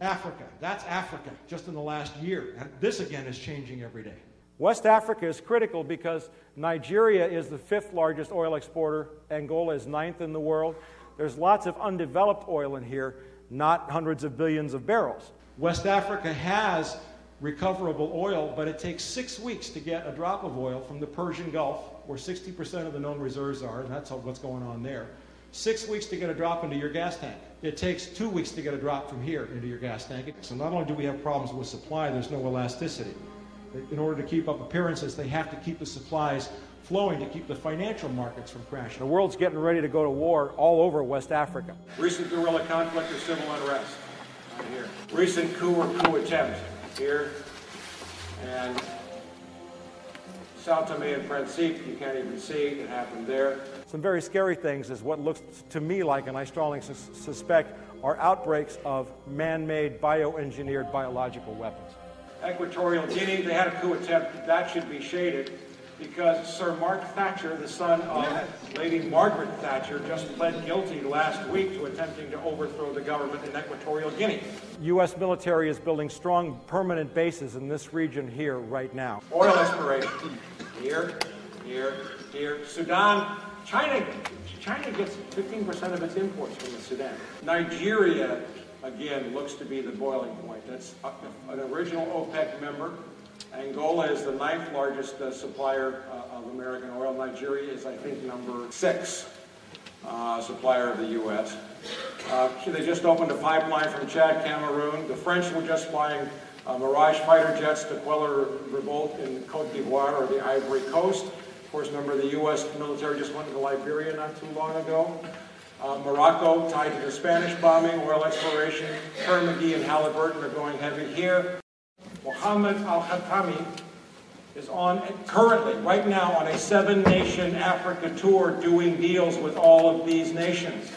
Africa, that's Africa, just in the last year. And this again is changing every day. West Africa is critical because Nigeria is the fifth largest oil exporter, Angola is ninth in the world. There's lots of undeveloped oil in here, not hundreds of billions of barrels. West Africa has recoverable oil, but it takes six weeks to get a drop of oil from the Persian Gulf, where 60% of the known reserves are, and that's what's going on there. Six weeks to get a drop into your gas tank. It takes two weeks to get a drop from here into your gas tank. So not only do we have problems with supply, there's no elasticity. In order to keep up appearances, they have to keep the supplies flowing to keep the financial markets from crashing. The world's getting ready to go to war all over West Africa. Recent guerrilla conflict or civil unrest. Here. Recent coup or coup attempt here. And Sao Tome and Principe, you can't even see it happened there. Some very scary things is what looks to me like, and I strongly sus- suspect, are outbreaks of man made bioengineered biological weapons. Equatorial Guinea, they had a coup attempt. That should be shaded because Sir Mark Thatcher, the son of Lady Margaret Thatcher, just pled guilty last week to attempting to overthrow the government in Equatorial Guinea. U.S. military is building strong permanent bases in this region here right now. Oil exploration. Here, here, here. Sudan, China, China gets 15% of its imports from the Sudan. Nigeria, again, looks to be the boiling point. That's an original OPEC member. Angola is the ninth largest uh, supplier uh, of American oil. Nigeria is, I think, number six uh, supplier of the U.S. Uh, they just opened a pipeline from Chad, Cameroon. The French were just flying uh, Mirage fighter jets to quell a revolt in Cote d'Ivoire or the Ivory Coast. Of course, remember the U.S. military just went to Liberia not too long ago. Uh, Morocco, tied to the Spanish bombing, oil exploration. Kerr-McGee and Halliburton are going heavy here. Mohammed Al-Khatami is on currently, right now, on a seven-nation Africa tour doing deals with all of these nations.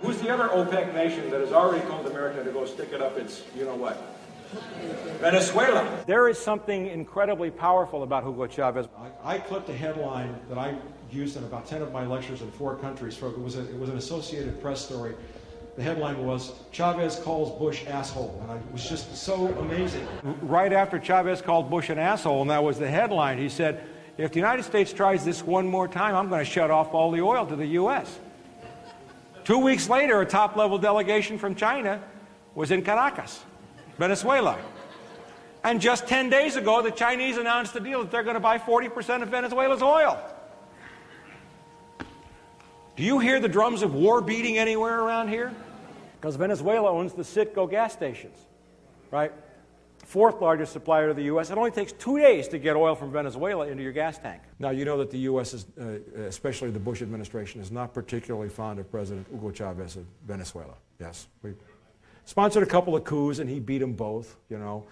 Who's the other OPEC nation that has already told America to go stick it up its you-know-what? Venezuela. There is something incredibly powerful about Hugo Chavez. I, I, clipped a headline that I used in about 10 of my lectures in four countries. It was, a, it was an Associated Press story. The headline was Chavez calls Bush asshole. And it was just so amazing. Right after Chavez called Bush an asshole, and that was the headline, he said, if the United States tries this one more time, I'm going to shut off all the oil to the U.S. Two weeks later, a top level delegation from China was in Caracas. Venezuela. And just 10 days ago, the Chinese announced a deal that they're going to buy 40% of Venezuela's oil. Do you hear the drums of war beating anywhere around here? Because Venezuela owns the Citgo gas stations, right? Fourth largest supplier to the U.S. It only takes two days to get oil from Venezuela into your gas tank. Now, you know that the U.S., is, uh, especially the Bush administration, is not particularly fond of President Hugo Chavez of Venezuela. Yes. We sponsored a couple of coups, and he beat them both, you know.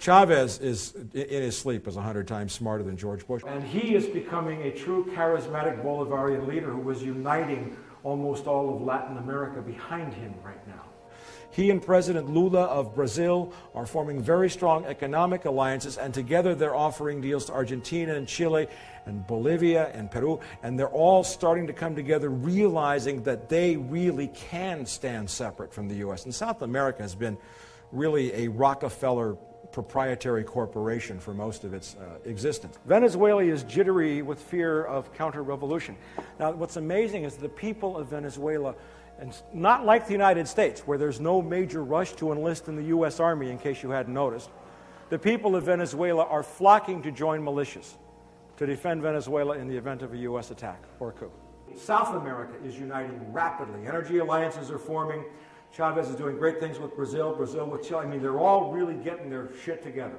Chavez is, in his sleep, is 100 times smarter than George Bush. And he is becoming a true charismatic Bolivarian leader who is uniting almost all of Latin America behind him right now. He and President Lula of Brazil are forming very strong economic alliances, and together they're offering deals to Argentina and Chile and Bolivia and Peru, and they're all starting to come together, realizing that they really can stand separate from the U.S. And South America has been really a Rockefeller proprietary corporation for most of its uh, existence. Venezuela is jittery with fear of counter revolution. Now, what's amazing is the people of Venezuela, and not like the United States, where there's no major rush to enlist in the U.S. Army, in case you hadn't noticed, the people of Venezuela are flocking to join militias to defend Venezuela in the event of a U.S. attack or coup. South America is uniting rapidly. Energy alliances are forming. Chavez is doing great things with Brazil, Brazil with Chile. I mean, they're all really getting their shit together.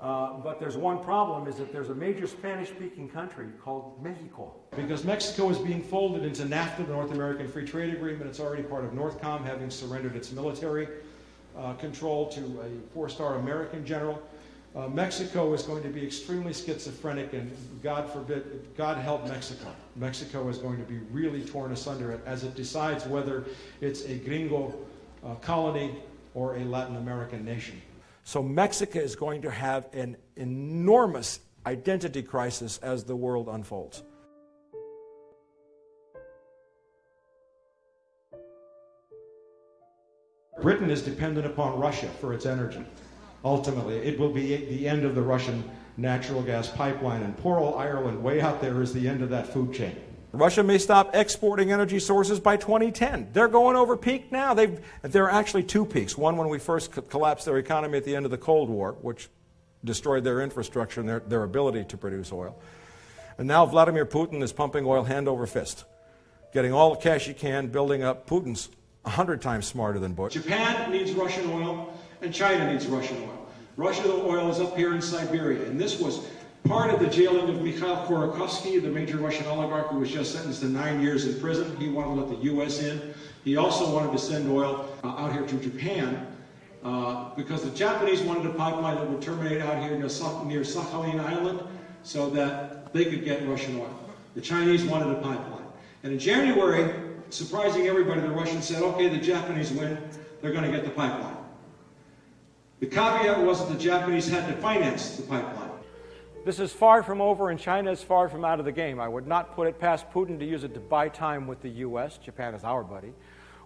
Uh, but there's one problem is that there's a major Spanish-speaking country called Mexico. Because Mexico is being folded into NAFTA, the North American Free Trade Agreement. It's already part of NORTHCOM, having surrendered its military uh, control to a four-star American general. Uh, Mexico is going to be extremely schizophrenic, and God forbid, God help Mexico. Mexico is going to be really torn asunder as it decides whether it's a gringo uh, colony or a Latin American nation. So Mexico is going to have an enormous identity crisis as the world unfolds. Britain is dependent upon Russia for its energy. Ultimately, it will be the end of the Russian natural gas pipeline, and poor old Ireland, way out there, is the end of that food chain. Russia may stop exporting energy sources by 2010. They're going over peak now. They've, there are actually two peaks. One when we first collapsed their economy at the end of the Cold War, which destroyed their infrastructure and their, their ability to produce oil. And now Vladimir Putin is pumping oil hand over fist, getting all the cash he can, building up. Putin's 100 times smarter than Bush. Japan needs Russian oil, and China needs Russian oil. Russian oil is up here in Siberia, and this was part of the jailing of Mikhail Khodorkovsky, the major Russian oligarch who was just sentenced to nine years in prison. He wanted to let the U.S. in. He also wanted to send oil uh, out here to Japan uh, because the Japanese wanted a pipeline that would terminate out here near, near Sakhalin Island so that they could get Russian oil. The Chinese wanted a pipeline. And in January, surprising everybody, the Russians said, okay, the Japanese win, they're going to get the pipeline. The caveat was that the Japanese had to finance the pipeline. This is far from over, and China is far from out of the game. I would not put it past Putin to use it to buy time with the U.S., Japan is our buddy,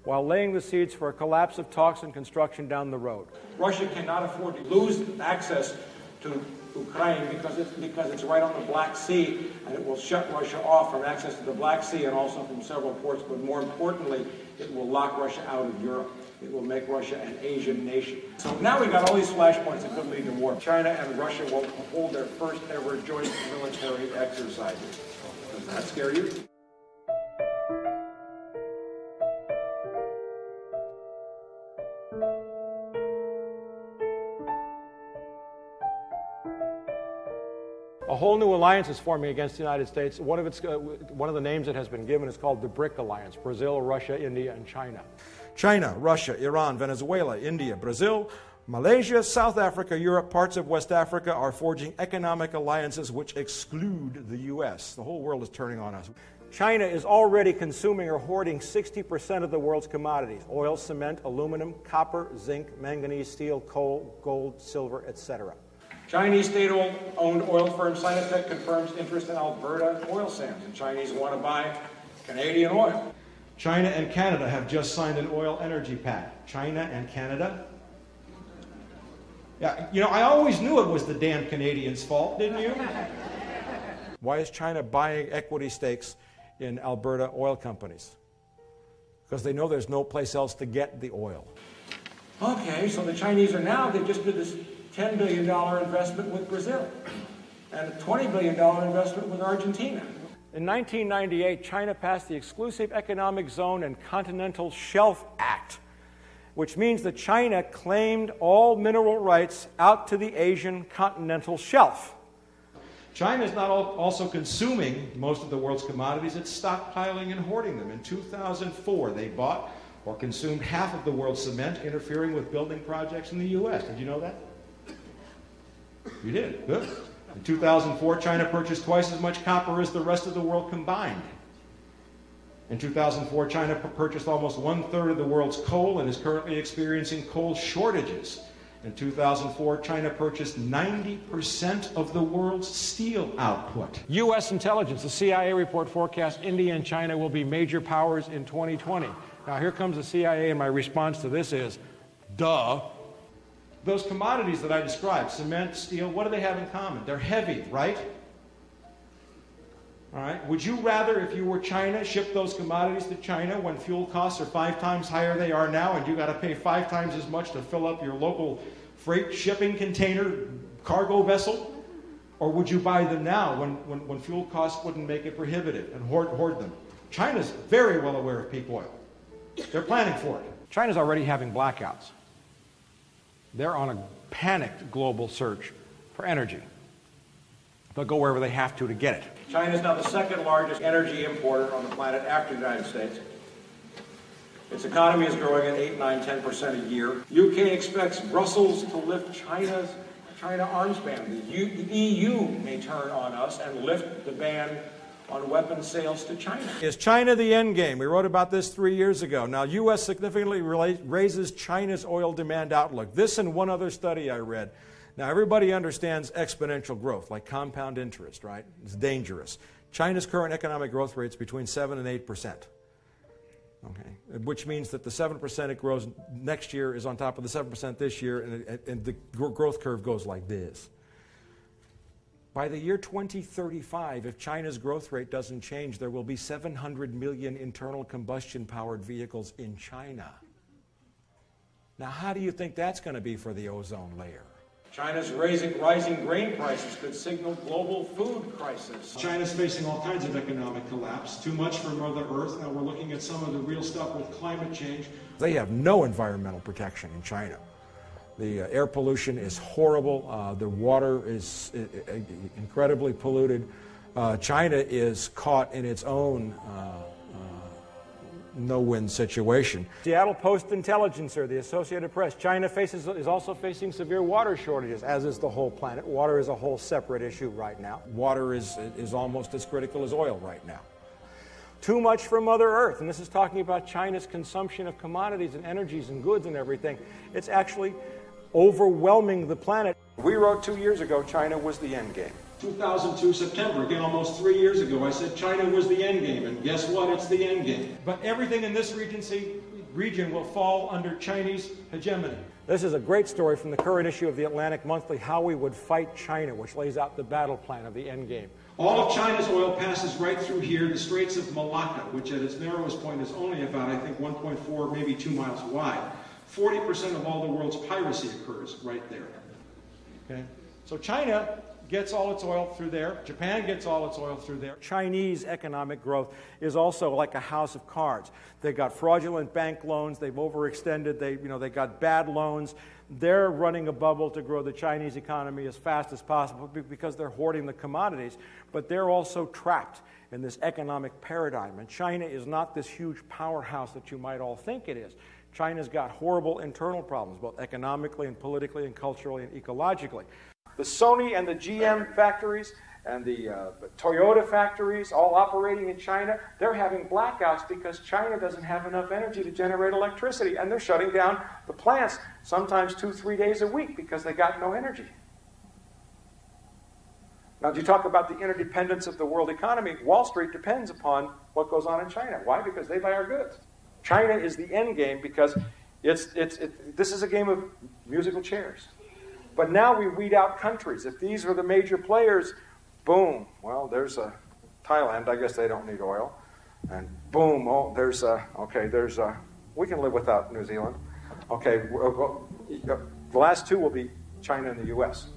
while laying the seeds for a collapse of talks and construction down the road. Russia cannot afford to lose access to Ukraine because it's, because it's right on the Black Sea, and it will shut Russia off from access to the Black Sea and also from several ports, but more importantly, it will lock Russia out of Europe. It will make Russia an Asian nation. So now we've got all these flashpoints that could lead to war. China and Russia will hold their first ever joint military exercises. Does that scare you? A whole new alliance is forming against the United States. One of, its, uh, one of the names that has been given is called the BRIC Alliance Brazil, Russia, India, and China. China, Russia, Iran, Venezuela, India, Brazil, Malaysia, South Africa, Europe, parts of West Africa are forging economic alliances which exclude the U.S. The whole world is turning on us. China is already consuming or hoarding 60% of the world's commodities oil, cement, aluminum, copper, zinc, manganese, steel, coal, gold, silver, etc. Chinese state-owned oil firm Sinopec confirms interest in Alberta oil sands, and Chinese want to buy Canadian oil. China and Canada have just signed an oil energy pact. China and Canada. Yeah, you know, I always knew it was the damn Canadians' fault, didn't you? [LAUGHS] Why is China buying equity stakes in Alberta oil companies? Because they know there's no place else to get the oil. Okay, so the Chinese are now, they just did this $10 billion investment with Brazil and a $20 billion investment with Argentina. In 1998, China passed the Exclusive Economic Zone and Continental Shelf Act, which means that China claimed all mineral rights out to the Asian continental shelf. China is not also consuming most of the world's commodities, it's stockpiling and hoarding them. In 2004, they bought or consumed half of the world's cement, interfering with building projects in the U.S. Did you know that? You did. Good. In 2004, China purchased twice as much copper as the rest of the world combined. In 2004, China purchased almost one third of the world's coal and is currently experiencing coal shortages. In 2004, China purchased 90% of the world's steel output. U.S. intelligence, the CIA report forecast India and China will be major powers in 2020. Now, here comes the CIA, and my response to this is duh. Those commodities that I described cement, steel what do they have in common? They're heavy, right? All right. Would you rather, if you were China, ship those commodities to China when fuel costs are five times higher they are now, and you got to pay five times as much to fill up your local freight shipping container cargo vessel? Or would you buy them now when, when, when fuel costs wouldn't make it prohibitive and hoard, hoard them? China's very well aware of peak oil. They're planning for it. China's already having blackouts. They're on a panicked global search for energy. They'll go wherever they have to to get it. China is now the second largest energy importer on the planet after the United States. Its economy is growing at 8, 9, 10% a year. UK expects Brussels to lift China's China arms ban. The, EU may turn on us and lift the ban on weapons sales to China. Is China the end game? We wrote about this three years ago. Now, U.S. significantly raises China's oil demand outlook. This and one other study I read. Now, everybody understands exponential growth, like compound interest, right? It's dangerous. China's current economic growth rate is between 7 and 8 percent. Okay, which means that the 7% it grows next year is on top of the 7% this year, and, and the growth curve goes like this. By the year 2035, if China's growth rate doesn't change, there will be 700 million internal combustion powered vehicles in China. Now, how do you think that's going to be for the ozone layer? China's raising, rising grain prices could signal global food crisis. China's facing all kinds of economic collapse. Too much for Mother Earth. Now we're looking at some of the real stuff with climate change. They have no environmental protection in China. The uh, air pollution is horrible. Uh, the water is incredibly polluted. Uh, China is caught in its own uh, uh, no-win situation. Seattle Post Intelligencer, the Associated Press. China faces is also facing severe water shortages, as is the whole planet. Water is a whole separate issue right now. Water is is almost as critical as oil right now. Too much for Mother Earth, and this is talking about China's consumption of commodities and energies and goods and everything. It's actually overwhelming the planet. We wrote two years ago China was the end game. 2002 September, again almost three years ago, I said China was the end game, and guess what? It's the end game. But everything in this regency, region will fall under Chinese hegemony. This is a great story from the current issue of the Atlantic Monthly, How We Would Fight China, which lays out the battle plan of the end game. All of China's oil passes right through here, the Straits of Malacca, which at its narrowest point is only about, I think, 1.4, maybe 2 miles wide. 40% of all the world's piracy occurs right there. Okay? So China gets all its oil through there. Japan gets all its oil through there. Chinese economic growth is also like a house of cards. They've got fraudulent bank loans. They've overextended. They, you know, they got bad loans. They're running a bubble to grow the Chinese economy as fast as possible because they're hoarding the commodities. But they're also trapped in this economic paradigm. And China is not this huge powerhouse that you might all think it is. China's got horrible internal problems, both economically and politically and culturally and ecologically. The Sony and the GM factories and the, uh, Toyota factories, all operating in China, they're having blackouts because China doesn't have enough energy to generate electricity. And they're shutting down the plants sometimes two, three days a week because they got no energy. Now, do you talk about the interdependence of the world economy? Wall Street depends upon what goes on in China. Why? Because they buy our goods. China is the end game because it's, it's, it, this is a game of musical chairs. But now we weed out countries. If these are the major players, boom, well, there's a Thailand. I guess they don't need oil. And boom, oh, there's a, okay, there's a, we can live without New Zealand. Okay, the last two will be China and the U.S.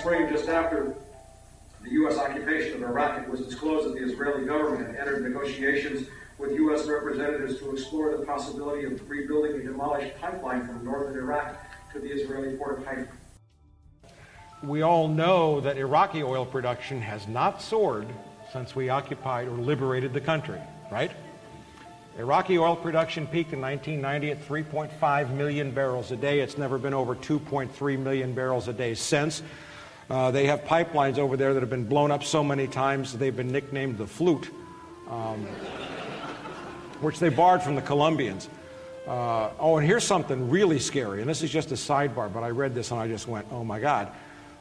spring, just after the U.S. occupation of Iraq, it was disclosed that the Israeli government had entered negotiations with U.S. representatives to explore the possibility of rebuilding a demolished pipeline from northern Iraq to the Israeli port of Haifa. We all know that Iraqi oil production has not soared since we occupied or liberated the country, right? Iraqi oil production peaked in 1990 at 3.5 million barrels a day. It's never been over 2.3 million barrels a day since. Uh, they have pipelines over there that have been blown up so many times they've been nicknamed the flute, um, which they borrowed from the Colombians. Uh, oh, and here's something really scary, and this is just a sidebar, but I read this and I just went, oh my God.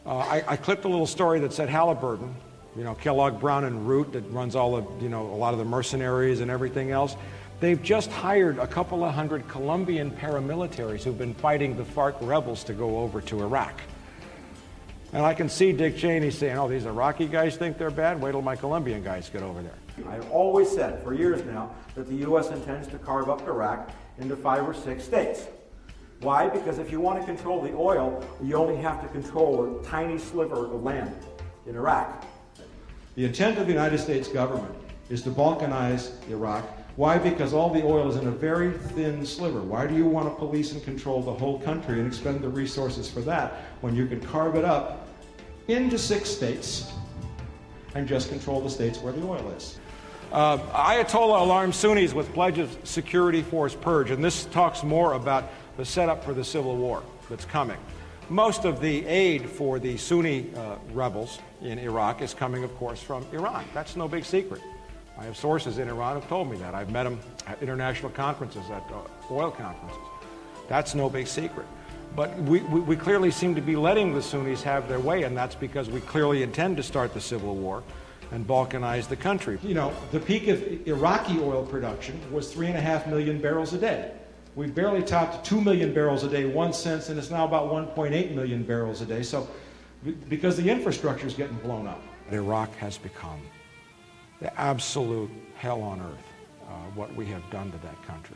Uh, I, I clipped a little story that said Halliburton, you know, Kellogg Brown and Root that runs all the, you know, a lot of the mercenaries and everything else. They've just hired a couple of hundred Colombian paramilitaries who've been fighting the FARC rebels to go over to Iraq. And I can see Dick Cheney saying, oh, these Iraqi guys think they're bad. Wait till my Colombian guys get over there. I've always said for years now that the U.S. intends to carve up Iraq into five or six states. Why? Because if you want to control the oil, you only have to control a tiny sliver of land in Iraq. The intent of the United States government is to balkanize Iraq why? Because all the oil is in a very thin sliver. Why do you want to police and control the whole country and expend the resources for that when you can carve it up into six states and just control the states where the oil is? Uh, Ayatollah alarms Sunnis with pledge of security force purge, and this talks more about the setup for the civil war that's coming. Most of the aid for the Sunni uh, rebels in Iraq is coming, of course, from Iran. That's no big secret. I have sources in Iran who've told me that. I've met them at international conferences, at uh, oil conferences. That's no big secret. But we, we, we, clearly seem to be letting the Sunnis have their way, and that's because we clearly intend to start the civil war and balkanize the country. You know, the peak of Iraqi oil production was three and a half million barrels a day. We barely topped 2 million barrels a day once since, and it's now about 1.8 million barrels a day. So, because the infrastructure is getting blown up, Iraq has become the absolute hell on earth, uh, what we have done to that country.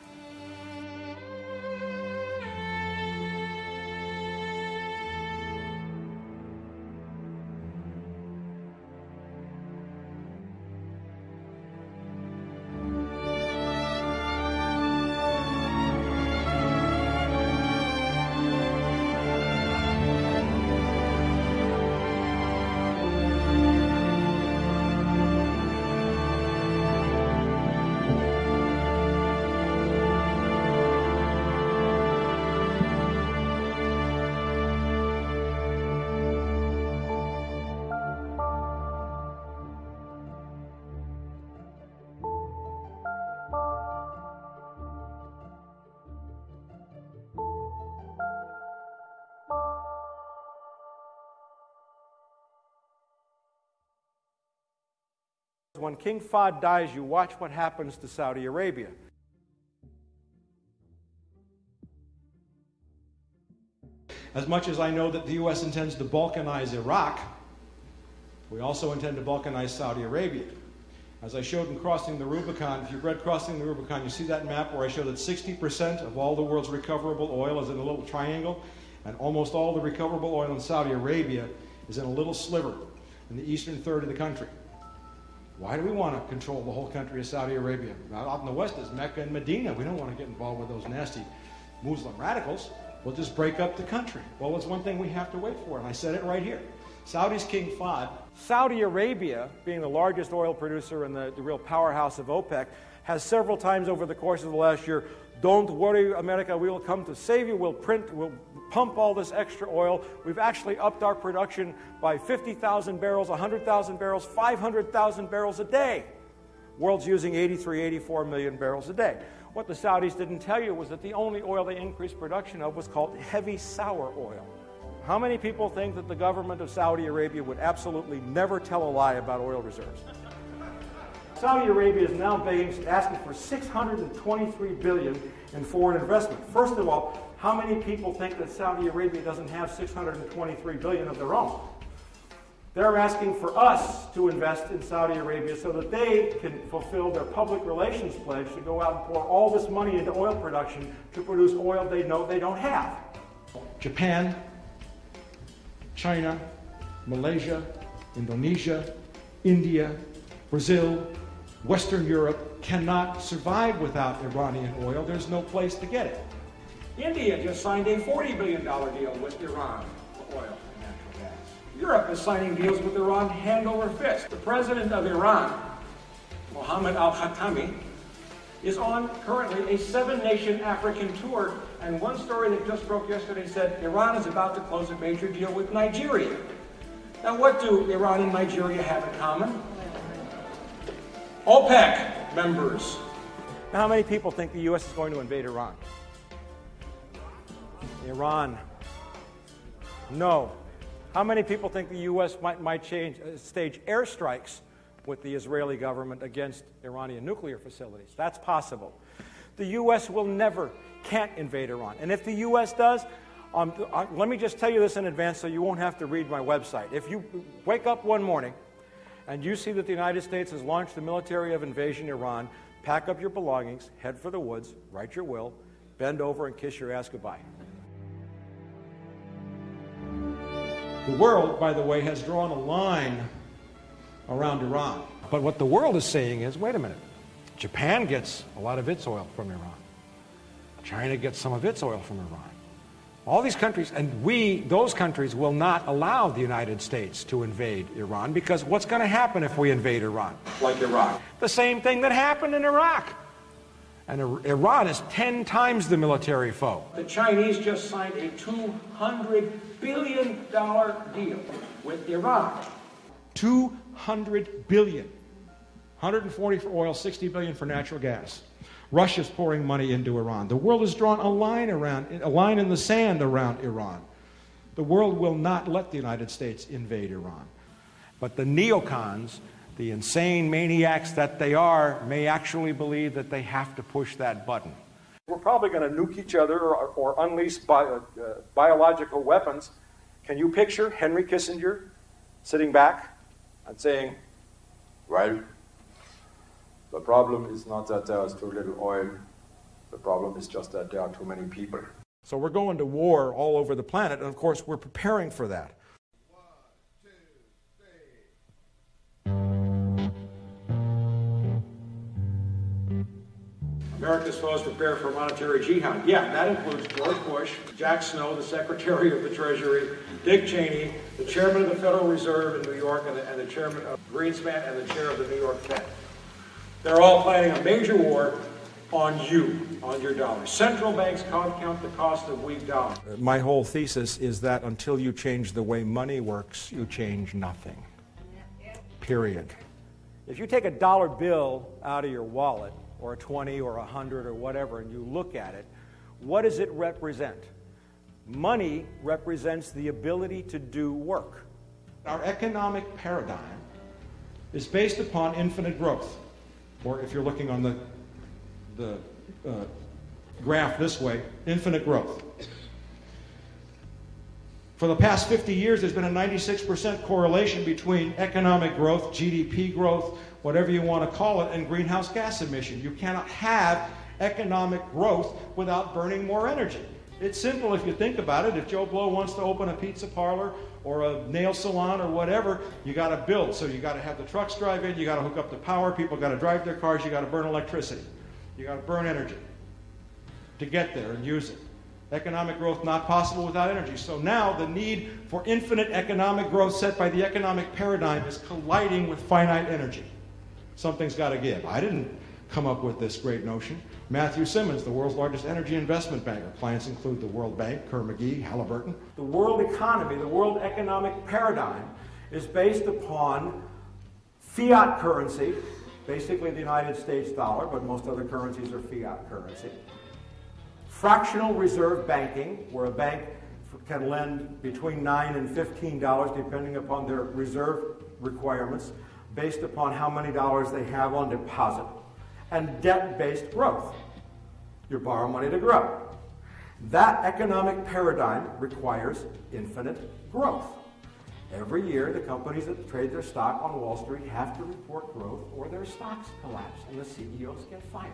When King Fahd dies, you watch what happens to Saudi Arabia. As much as I know that the U.S. intends to balkanize Iraq, we also intend to balkanize Saudi Arabia. As I showed in Crossing the Rubicon, if you've read Crossing the Rubicon, you see that map where I show that 60% of all the world's recoverable oil is in a little triangle, and almost all the recoverable oil in Saudi Arabia is in a little sliver in the eastern third of the country. Why do we want to control the whole country of Saudi Arabia? Out in the west is Mecca and Medina. We don't want to get involved with those nasty Muslim radicals. We'll just break up the country. Well, it's one thing we have to wait for, and I said it right here. Saudi's King Fahd. Saudi Arabia, being the largest oil producer and the, the real powerhouse of OPEC, has several times over the course of the last year don't worry, America, we will come to save you. We'll print, we'll pump all this extra oil. We've actually upped our production by 50,000 barrels, 100,000 barrels, 500,000 barrels a day. World's using 83, 84 million barrels a day. What the Saudis didn't tell you was that the only oil they increased production of was called heavy sour oil. How many people think that the government of Saudi Arabia would absolutely never tell a lie about oil reserves? Saudi Arabia is now asking for 623 billion in foreign investment. First of all, how many people think that Saudi Arabia doesn't have 623 billion of their own? They're asking for us to invest in Saudi Arabia so that they can fulfill their public relations pledge to go out and pour all this money into oil production to produce oil they know they don't have. Japan, China, Malaysia, Indonesia, India, Brazil, Western Europe cannot survive without Iranian oil. There's no place to get it. India just signed a $40 billion deal with Iran for oil and natural gas. Europe is signing deals with Iran hand over fist. The president of Iran, Mohammed al Khatami, is on currently a seven nation African tour. And one story that just broke yesterday said Iran is about to close a major deal with Nigeria. Now, what do Iran and Nigeria have in common? OPEC members. Now, how many people think the U.S. is going to invade Iran? Iran. No. How many people think the U.S. might, might change, uh, stage airstrikes with the Israeli government against Iranian nuclear facilities? That's possible. The U.S. will never, can't invade Iran. And if the U.S. does, um, uh, let me just tell you this in advance so you won't have to read my website. If you wake up one morning and you see that the United States has launched a military of invasion Iran, pack up your belongings, head for the woods, write your will, bend over, and kiss your ass goodbye. The world, by the way, has drawn a line around Iran. But what the world is saying is wait a minute, Japan gets a lot of its oil from Iran, China gets some of its oil from Iran. All these countries, and we, those countries, will not allow the United States to invade Iran because what's going to happen if we invade Iran? Like Iraq. The same thing that happened in Iraq. And er- Iran is 10 times the military foe. The Chinese just signed a $200 billion deal with Iran. 200 billion. 140 for oil, 60 billion for natural gas. Russia's pouring money into Iran. The world has drawn a line around a line in the sand around Iran. The world will not let the United States invade Iran. But the neocons, the insane maniacs that they are, may actually believe that they have to push that button. We're probably going to nuke each other or, or unleash uh, biological weapons. Can you picture Henry Kissinger sitting back and saying, Well, the problem is not that there is too little oil, the problem is just that there are too many people. So we're going to war all over the planet, and of course, we're preparing for that. America's foes prepare for monetary jihad. Yeah, that includes George Bush, Jack Snow, the Secretary of the Treasury, Dick Cheney, the Chairman of the Federal Reserve in New York, and the, and the Chairman of Greenspan, and the Chair of the New York Fed. They're all planning a major war on you, on your dollar. Central banks can't count the cost of weak dollars. Uh, my whole thesis is that until you change the way money works, you change nothing. Period. If you take a dollar bill out of your wallet, or a 20 or a 100 or whatever, and you look at it, what does it represent? Money represents the ability to do work. Our economic paradigm is based upon infinite growth. Or if you're looking on the, the uh, graph this way, infinite growth. For the past 50 years, there's been a 96% correlation between economic growth, GDP growth, whatever you want to call it, and greenhouse gas emission. You cannot have economic growth without burning more energy. It's simple if you think about it. If Joe Blow wants to open a pizza parlor or a nail salon or whatever, you got to build. So you got to have the trucks drive in, you got to hook up the power, people got to drive their cars, you got to burn electricity. You got to burn energy to get there and use it. Economic growth not possible without energy. So now the need for infinite economic growth set by the economic paradigm is colliding with finite energy. Something's got to give. I didn't come up with this great notion. Matthew Simmons, the world's largest energy investment banker. Clients include the World Bank, Kerr-McGee, Halliburton. The world economy, the world economic paradigm is based upon fiat currency, basically the United States dollar, but most other currencies are fiat currency. Fractional reserve banking, where a bank can lend between 9 and $15 depending upon their reserve requirements based upon how many dollars they have on deposit, and debt based growth. You borrow money to grow. That economic paradigm requires infinite growth. Every year, the companies that trade their stock on Wall Street have to report growth or their stocks collapse and the CEOs get fired.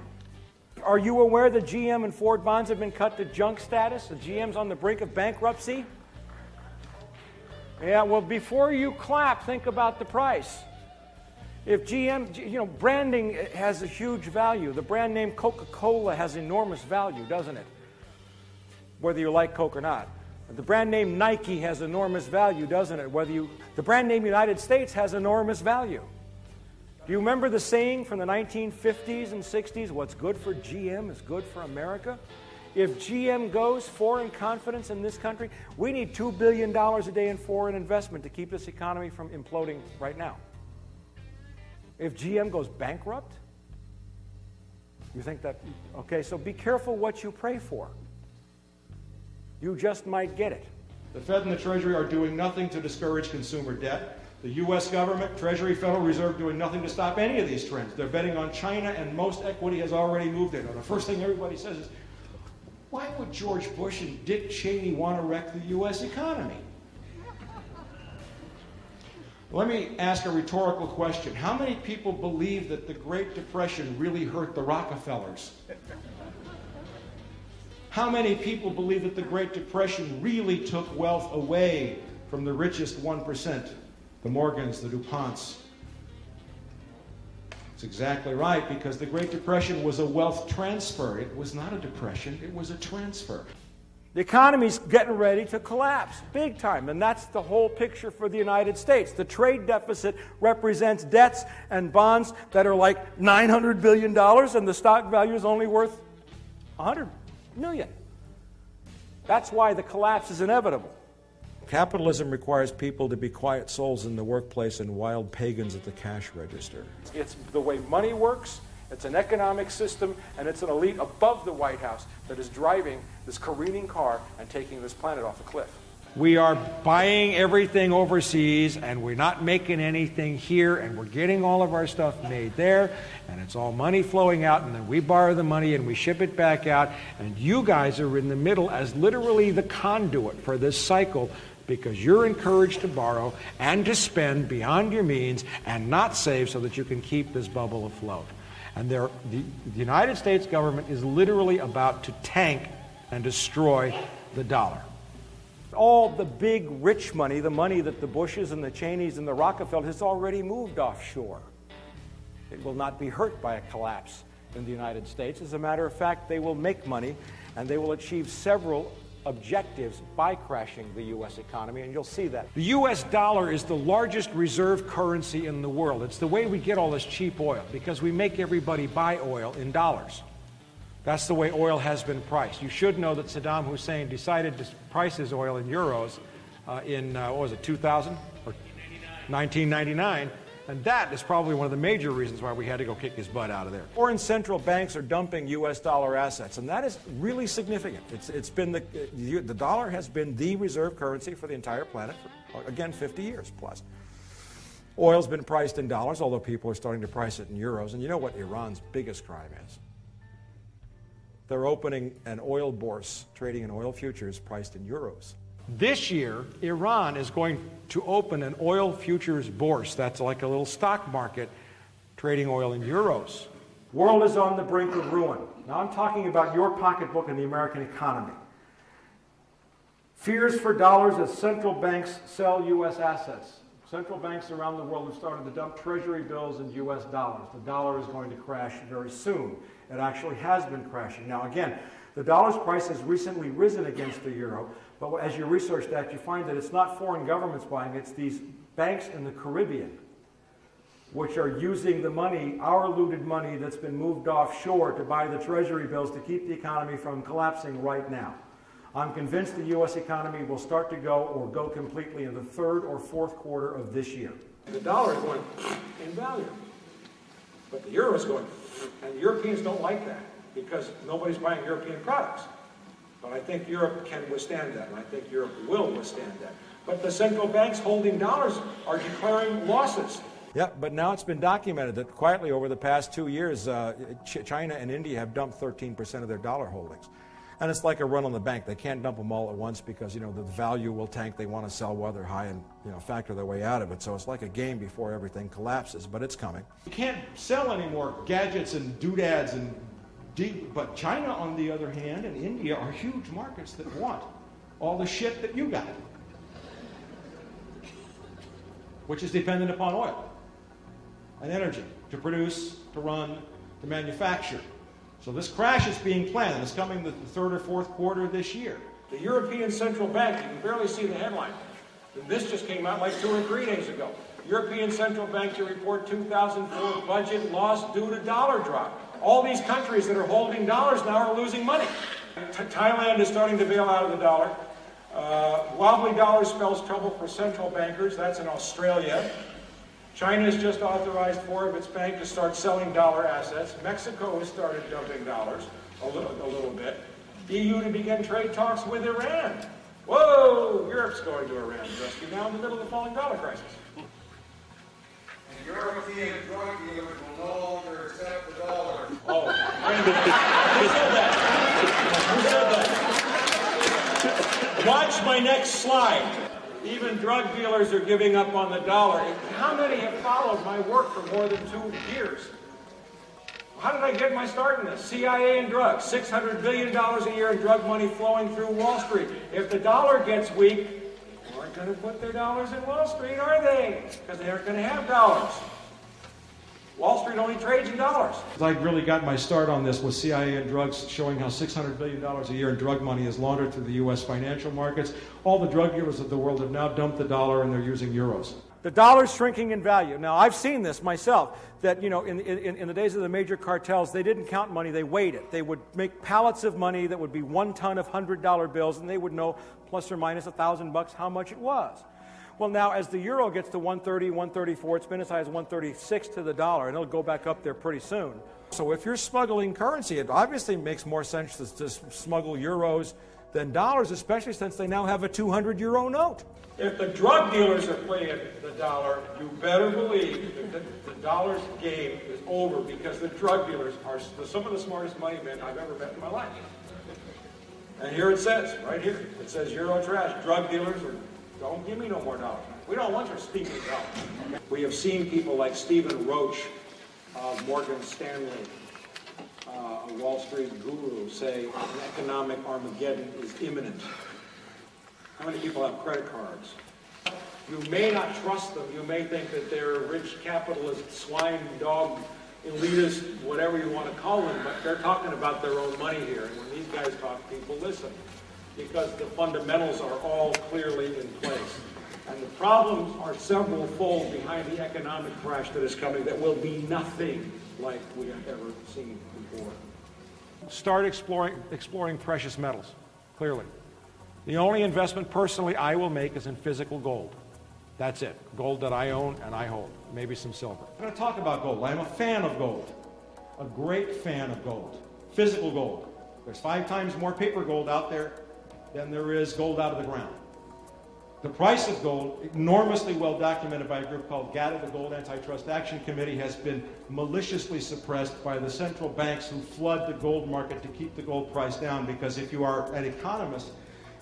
Are you aware that GM and Ford bonds have been cut to junk status? The GM's on the brink of bankruptcy? Yeah, well, before you clap, think about the price. If GM, you know, branding has a huge value. The brand name Coca Cola has enormous value, doesn't it? Whether you like Coke or not. The brand name Nike has enormous value, doesn't it? Whether you, the brand name United States has enormous value. Do you remember the saying from the 1950s and 60s? What's good for GM is good for America. If GM goes, foreign confidence in this country, we need $2 billion a day in foreign investment to keep this economy from imploding right now. If GM goes bankrupt, you think that, okay, so be careful what you pray for. You just might get it. The Fed and the Treasury are doing nothing to discourage consumer debt. The U.S. government, Treasury, Federal Reserve doing nothing to stop any of these trends. They're betting on China, and most equity has already moved in. The first thing everybody says is, why would George Bush and Dick Cheney want to wreck the U.S. economy? Let me ask a rhetorical question. How many people believe that the Great Depression really hurt the Rockefellers? How many people believe that the Great Depression really took wealth away from the richest 1%, the Morgans, the DuPonts? It's exactly right, because the Great Depression was a wealth transfer. It was not a depression, it was a transfer. The economy's getting ready to collapse big time, and that's the whole picture for the United States. The trade deficit represents debts and bonds that are like $900 billion, and the stock value is only worth 100 million. That's why the collapse is inevitable. Capitalism requires people to be quiet souls in the workplace and wild pagans at the cash register. It's the way money works, it's an economic system, and it's an elite above the White House that is driving this careening car and taking this planet off a cliff. We are buying everything overseas and we're not making anything here and we're getting all of our stuff made there and it's all money flowing out and then we borrow the money and we ship it back out and you guys are in the middle as literally the conduit for this cycle because you're encouraged to borrow and to spend beyond your means and not save so that you can keep this bubble afloat. And the, the United States government is literally about to tank and destroy the dollar. All the big rich money, the money that the Bushes and the Cheneys and the Rockefellers has already moved offshore. It will not be hurt by a collapse in the United States. As a matter of fact, they will make money and they will achieve several objectives by crashing the U.S. economy, and you'll see that. The U.S. dollar is the largest reserve currency in the world. It's the way we get all this cheap oil because we make everybody buy oil in dollars. That's the way oil has been priced. You should know that Saddam Hussein decided to price his oil in euros uh, in, uh, what was it, 2000 or 1999. And that is probably one of the major reasons why we had to go kick his butt out of there. Foreign central banks are dumping U.S. dollar assets, and that is really significant. It's, it's been the, the dollar has been the reserve currency for the entire planet for, again, 50 years plus. Oil's been priced in dollars, although people are starting to price it in euros. And you know what Iran's biggest crime is? They're opening an oil bourse, trading in oil futures priced in euros. This year, Iran is going to open an oil futures bourse. That's like a little stock market trading oil in euros. World is on the brink of ruin. Now I'm talking about your pocketbook and the American economy. Fears for dollars as central banks sell U.S. assets. Central banks around the world have started to dump treasury bills in U.S. dollars. The dollar is going to crash very soon. It actually has been crashing. Now, again, the dollar's price has recently risen against the euro, but as you research that, you find that it's not foreign governments buying, it's these banks in the Caribbean, which are using the money, our looted money that's been moved offshore to buy the treasury bills to keep the economy from collapsing right now. I'm convinced the U.S. economy will start to go or go completely in the third or fourth quarter of this year. The dollar is going in value, but the euro is going, and the Europeans don't like that because nobody's buying European products. But I think Europe can withstand that, and I think Europe will withstand that. But the central banks holding dollars are declaring losses. Yeah, but now it's been documented that quietly over the past two years, uh, Ch China and India have dumped 13% of their dollar holdings. And it's like a run on the bank. They can't dump them all at once because, you know, the value will tank. They want to sell while they're high and, you know, factor their way out of it. So it's like a game before everything collapses, but it's coming. You can't sell any more gadgets and doodads and deep. But China, on the other hand, and India are huge markets that want all the shit that you got. which is dependent upon oil and energy to produce, to run, to manufacture. So this crash is being planned. It's coming the third or fourth quarter of this year. The European Central Bank, you can barely see the headline. This just came out like two or three days ago. European Central Bank to report 2004 budget loss due to dollar drop. All these countries that are holding dollars now are losing money. Th Thailand is starting to bail out of the dollar. Uh, wobbly dollar spells trouble for central bankers. That's in Australia. China has just authorized four of its banks to start selling dollar assets. Mexico has started dumping dollars a little, a little bit. EU to begin trade talks with Iran. Whoa, Europe's going to Iran's rescue now in the middle of the falling dollar crisis. European drug dealers will no longer accept the dollar. Oh, who said that? Who said that? Watch my next slide. Even drug dealers are giving up on the dollar. How many have followed my work for more than two years? How did I get my start in this? CIA and drugs, $600 billion a year in drug money flowing through Wall Street. If the dollar gets weak, going to put their dollars in Wall Street, are they? Because they aren't going to have dollars. Wall Street only trades in dollars. I really got my start on this with CIA and drugs, showing how $600 billion a year in drug money is laundered through the U.S. financial markets. All the drug dealers of the world have now dumped the dollar and they're using euros. The dollar's shrinking in value. Now, I've seen this myself, that, you know, in, in, in the days of the major cartels, they didn't count money, they weighed it. They would make pallets of money that would be one ton of $100 bills, and they would know plus or minus a thousand bucks how much it was. Well, now as the euro gets to 130, 134, it's been as high as 136 to the dollar, and it'll go back up there pretty soon. So if you're smuggling currency, it obviously makes more sense to, to smuggle euros than dollars, especially since they now have a 200 euro note. If the drug dealers are playing the dollar, you better believe that the, the dollar's game is over because the drug dealers are some of the smartest money men I've ever met in my life. And here it says, right here, it says Euro trash. Drug dealers are don't give me no more dollars. We don't want your speaking dollars. We have seen people like Stephen Roach of Morgan Stanley, uh, a Wall Street guru, say an economic Armageddon is imminent. How many people have credit cards? You may not trust them. You may think that they're rich capitalist, swine, dog, elitist, whatever you want to call them, but they're talking about their own money here. And when these guys talk, people listen because the fundamentals are all clearly in place. And the problems are several fold behind the economic crash that is coming that will be nothing like we have ever seen before. Start exploring, exploring precious metals, clearly. The only investment personally I will make is in physical gold. That's it. Gold that I own and I hold. Maybe some silver. I'm going to talk about gold. I'm a fan of gold. A great fan of gold. Physical gold. There's five times more paper gold out there than there is gold out of the ground. The price of gold, enormously well documented by a group called GATA, the Gold Antitrust Action Committee, has been maliciously suppressed by the central banks who flood the gold market to keep the gold price down. Because if you are an economist,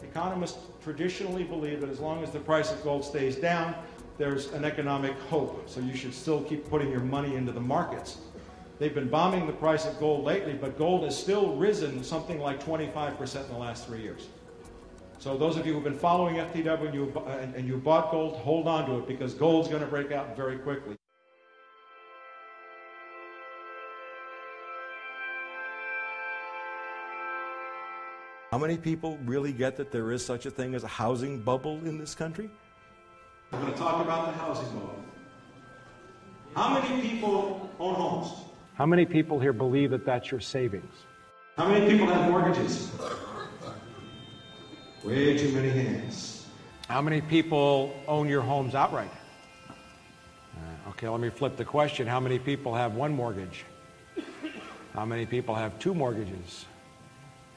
economists traditionally believe that as long as the price of gold stays down, there's an economic hope. So you should still keep putting your money into the markets. They've been bombing the price of gold lately, but gold has still risen something like 25% in the last three years. So those of you who've been following FTW and you, uh, and, and you bought gold, hold on to it because gold's going to break out very quickly. How many people really get that there is such a thing as a housing bubble in this country? I'm going to talk about the housing bubble. How many people own homes? How many people here believe that that's your savings? How many people have mortgages? Way too many hands. How many people own your homes outright? Uh, okay, let me flip the question. How many people have one mortgage? How many people have two mortgages?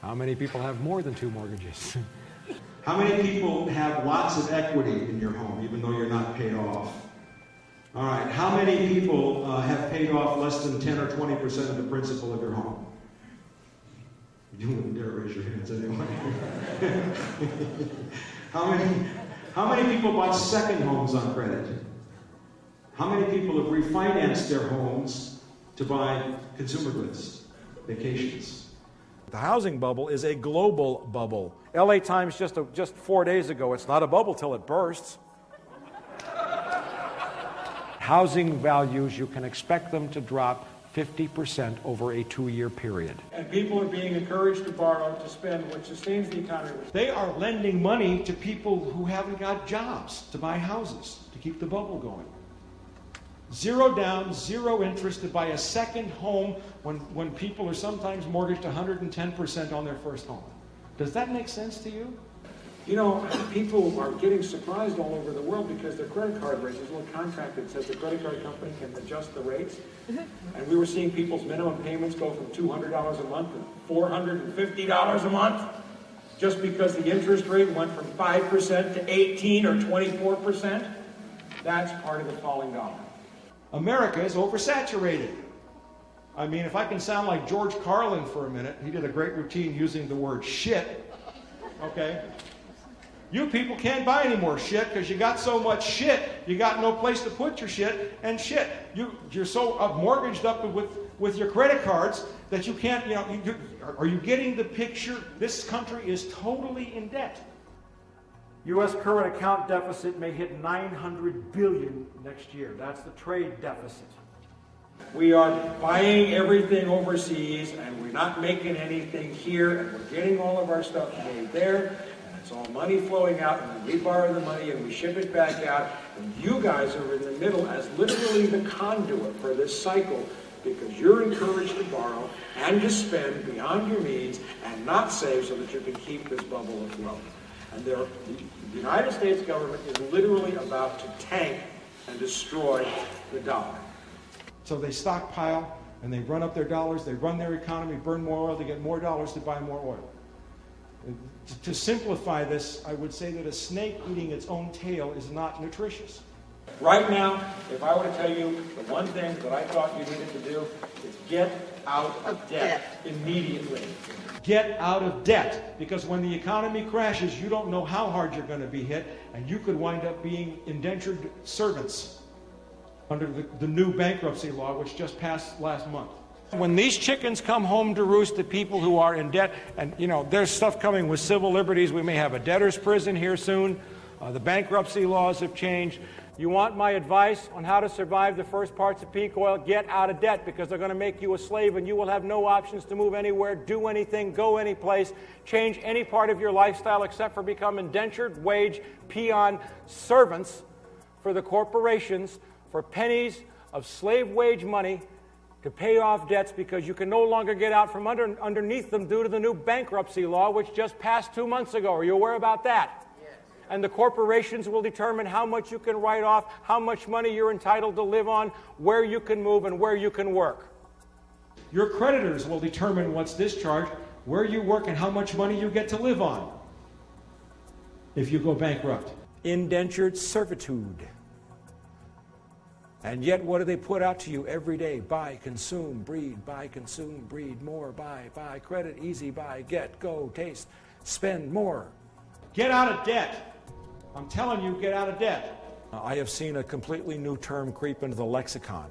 How many people have more than two mortgages? [LAUGHS] How many people have lots of equity in your home, even though you're not paid off? All right, how many people uh, have paid off less than 10 or 20% of the principal of your home? You wouldn't dare raise your hands anyway. [LAUGHS] how, many, how many people bought second homes on credit? How many people have refinanced their homes to buy consumer goods, vacations? The housing bubble is a global bubble. LA Times just, a, just four days ago, it's not a bubble till it bursts. Housing values, you can expect them to drop 50% over a two year period. And people are being encouraged to borrow to spend, which sustains the economy. They are lending money to people who haven't got jobs to buy houses to keep the bubble going. Zero down, zero interest to buy a second home when, when people are sometimes mortgaged 110% on their first home. Does that make sense to you? You know, people are getting surprised all over the world because their credit card rates, there's a little contract that says the credit card company can adjust the rates. Mm-hmm. And we were seeing people's minimum payments go from $200 a month to $450 a month just because the interest rate went from 5% to 18 or 24%. That's part of the falling dollar. America is oversaturated. I mean, if I can sound like George Carlin for a minute, he did a great routine using the word shit. Okay? You people can't buy any more shit because you got so much shit, you got no place to put your shit and shit. You, you're so mortgaged up with, with your credit cards that you can't, you know, you, are you getting the picture? This country is totally in debt. U.S. current account deficit may hit 900 billion next year. That's the trade deficit. We are buying everything overseas and we're not making anything here and we're getting all of our stuff made there and it's all money flowing out and we borrow the money and we ship it back out and you guys are in the middle as literally the conduit for this cycle because you're encouraged to borrow and to spend beyond your means and not save so that you can keep this bubble afloat. And there, the United States government is literally about to tank and destroy the dollar. So they stockpile and they run up their dollars, they run their economy, burn more oil, they get more dollars to buy more oil. To simplify this, I would say that a snake eating its own tail is not nutritious. Right now, if I were to tell you the one thing that I thought you needed to do is get out of debt immediately. Get out of debt because when the economy crashes, you don't know how hard you're going to be hit, and you could wind up being indentured servants under the, the new bankruptcy law, which just passed last month. When these chickens come home to roost, the people who are in debt, and you know, there's stuff coming with civil liberties. We may have a debtor's prison here soon. Uh, the bankruptcy laws have changed. You want my advice on how to survive the first parts of peak oil? Get out of debt because they're going to make you a slave and you will have no options to move anywhere, do anything, go any place, change any part of your lifestyle except for become indentured wage peon servants for the corporations for pennies of slave wage money to pay off debts because you can no longer get out from under, underneath them due to the new bankruptcy law, which just passed two months ago. Are you aware about that? And the corporations will determine how much you can write off, how much money you're entitled to live on, where you can move, and where you can work. Your creditors will determine what's discharged, where you work, and how much money you get to live on if you go bankrupt. Indentured servitude. And yet, what do they put out to you every day? Buy, consume, breed, buy, consume, breed, more, buy, buy, credit, easy, buy, get, go, taste, spend more. Get out of debt. I'm telling you, get out of debt. I have seen a completely new term creep into the lexicon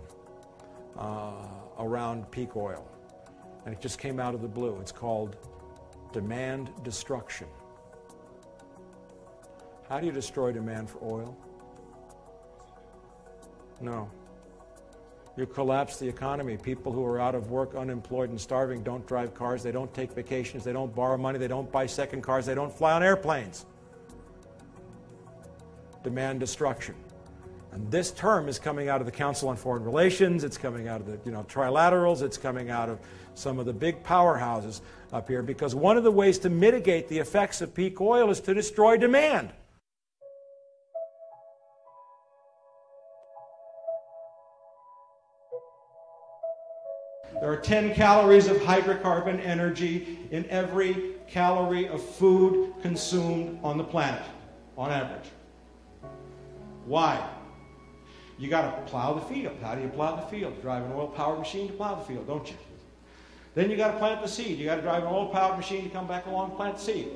uh, around peak oil, and it just came out of the blue. It's called demand destruction. How do you destroy demand for oil? No. You collapse the economy. People who are out of work, unemployed, and starving don't drive cars, they don't take vacations, they don't borrow money, they don't buy second cars, they don't fly on airplanes demand destruction. And this term is coming out of the Council on Foreign Relations, it's coming out of the you know, trilaterals, it's coming out of some of the big powerhouses up here, because one of the ways to mitigate the effects of peak oil is to destroy demand. There are 10 calories of hydrocarbon energy in every calorie of food consumed on the planet, on average. Why? You got to plow the field. How do you plow the field? Drive an oil-powered machine to plow the field, don't you? Then you got to plant the seed. You got to drive an oil-powered machine to come back along and plant the seed.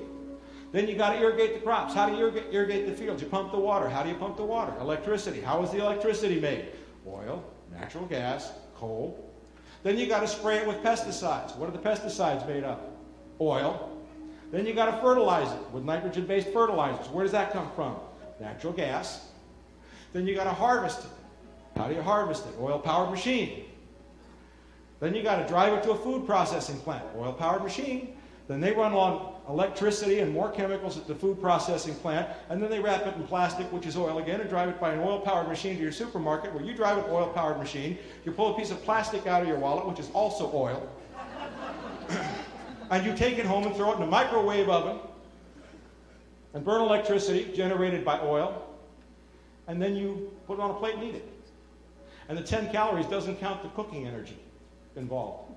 Then you got to irrigate the crops. How do you irrigate, the fields? You pump the water. How do you pump the water? Electricity. How is the electricity made? Oil, natural gas, coal. Then you got to spray it with pesticides. What are the pesticides made of? Oil. Then you got to fertilize it with nitrogen-based fertilizers. Where does that come from? Natural gas. Then you got to harvest it. How do you harvest it? Oil powered machine. Then you got to drive it to a food processing plant, oil powered machine. Then they run on electricity and more chemicals at the food processing plant, and then they wrap it in plastic, which is oil again, and drive it by an oil powered machine to your supermarket where you drive an oil powered machine. You pull a piece of plastic out of your wallet, which is also oil, [COUGHS] and you take it home and throw it in a microwave oven and burn electricity generated by oil, and then you put it on a plate and eat it. And the 10 calories doesn't count the cooking energy involved.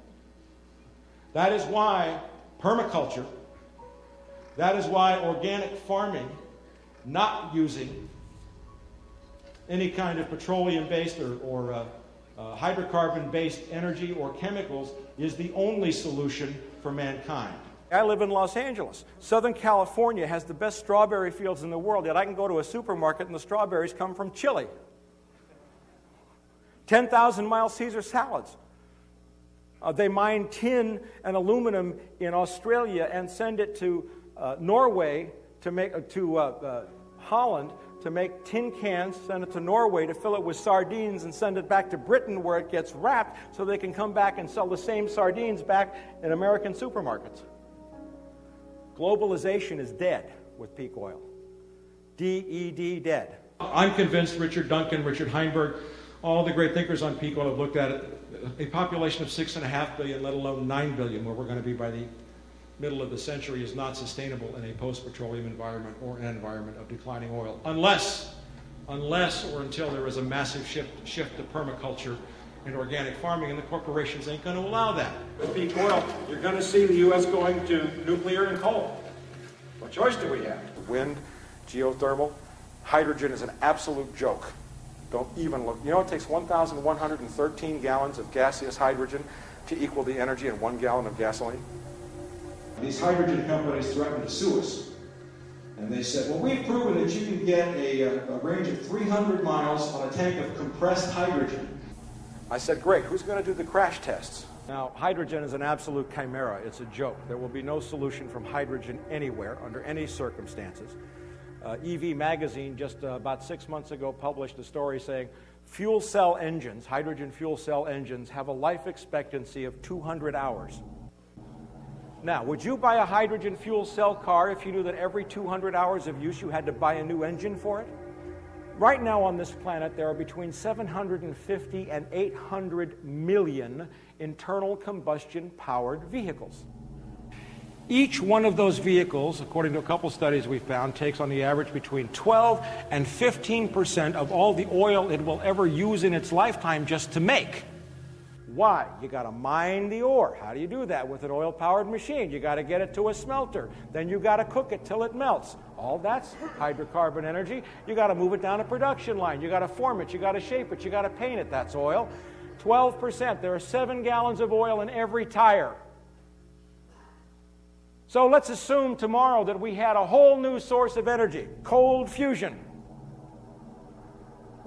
That is why permaculture, that is why organic farming, not using any kind of petroleum based or, or uh, uh, hydrocarbon based energy or chemicals, is the only solution for mankind. I live in Los Angeles. Southern California has the best strawberry fields in the world, yet I can go to a supermarket and the strawberries come from Chile. 10,000 mile Caesar salads. Uh, they mine tin and aluminum in Australia and send it to uh, Norway to make uh, to uh, uh, Holland to make tin cans, send it to Norway to fill it with sardines, and send it back to Britain where it gets wrapped so they can come back and sell the same sardines back in American supermarkets. Globalization is dead with peak oil. D E D dead. I'm convinced Richard Duncan, Richard Heinberg, all the great thinkers on peak oil have looked at it. A population of six and a half billion, let alone nine billion, where we're going to be by the middle of the century, is not sustainable in a post-petroleum environment or an environment of declining oil, unless, unless or until there is a massive shift, shift to permaculture and organic farming, and the corporations ain't going to allow that. With peak oil, you're going to see the U.S. going to nuclear and coal. What choice do we have? Wind, geothermal, hydrogen is an absolute joke. Don't even look. You know, it takes 1,113 gallons of gaseous hydrogen to equal the energy in one gallon of gasoline. These hydrogen companies threatened to sue us. And they said, well, we've proven that you can get a, a range of 300 miles on a tank of compressed hydrogen. I said, great, who's going to do the crash tests? Now, hydrogen is an absolute chimera. It's a joke. There will be no solution from hydrogen anywhere, under any circumstances. Uh, EV Magazine just uh, about six months ago published a story saying fuel cell engines, hydrogen fuel cell engines, have a life expectancy of 200 hours. Now, would you buy a hydrogen fuel cell car if you knew that every 200 hours of use you had to buy a new engine for it? Right now on this planet, there are between 750 and 800 million internal combustion powered vehicles. Each one of those vehicles, according to a couple studies we found, takes on the average between 12 and 15 percent of all the oil it will ever use in its lifetime just to make. Why? You got to mine the ore. How do you do that with an oil powered machine? You got to get it to a smelter. Then you got to cook it till it melts. All that's hydrocarbon energy. You got to move it down a production line. You got to form it. You got to shape it. You got to paint it. That's oil. 12%. There are seven gallons of oil in every tire. So let's assume tomorrow that we had a whole new source of energy, cold fusion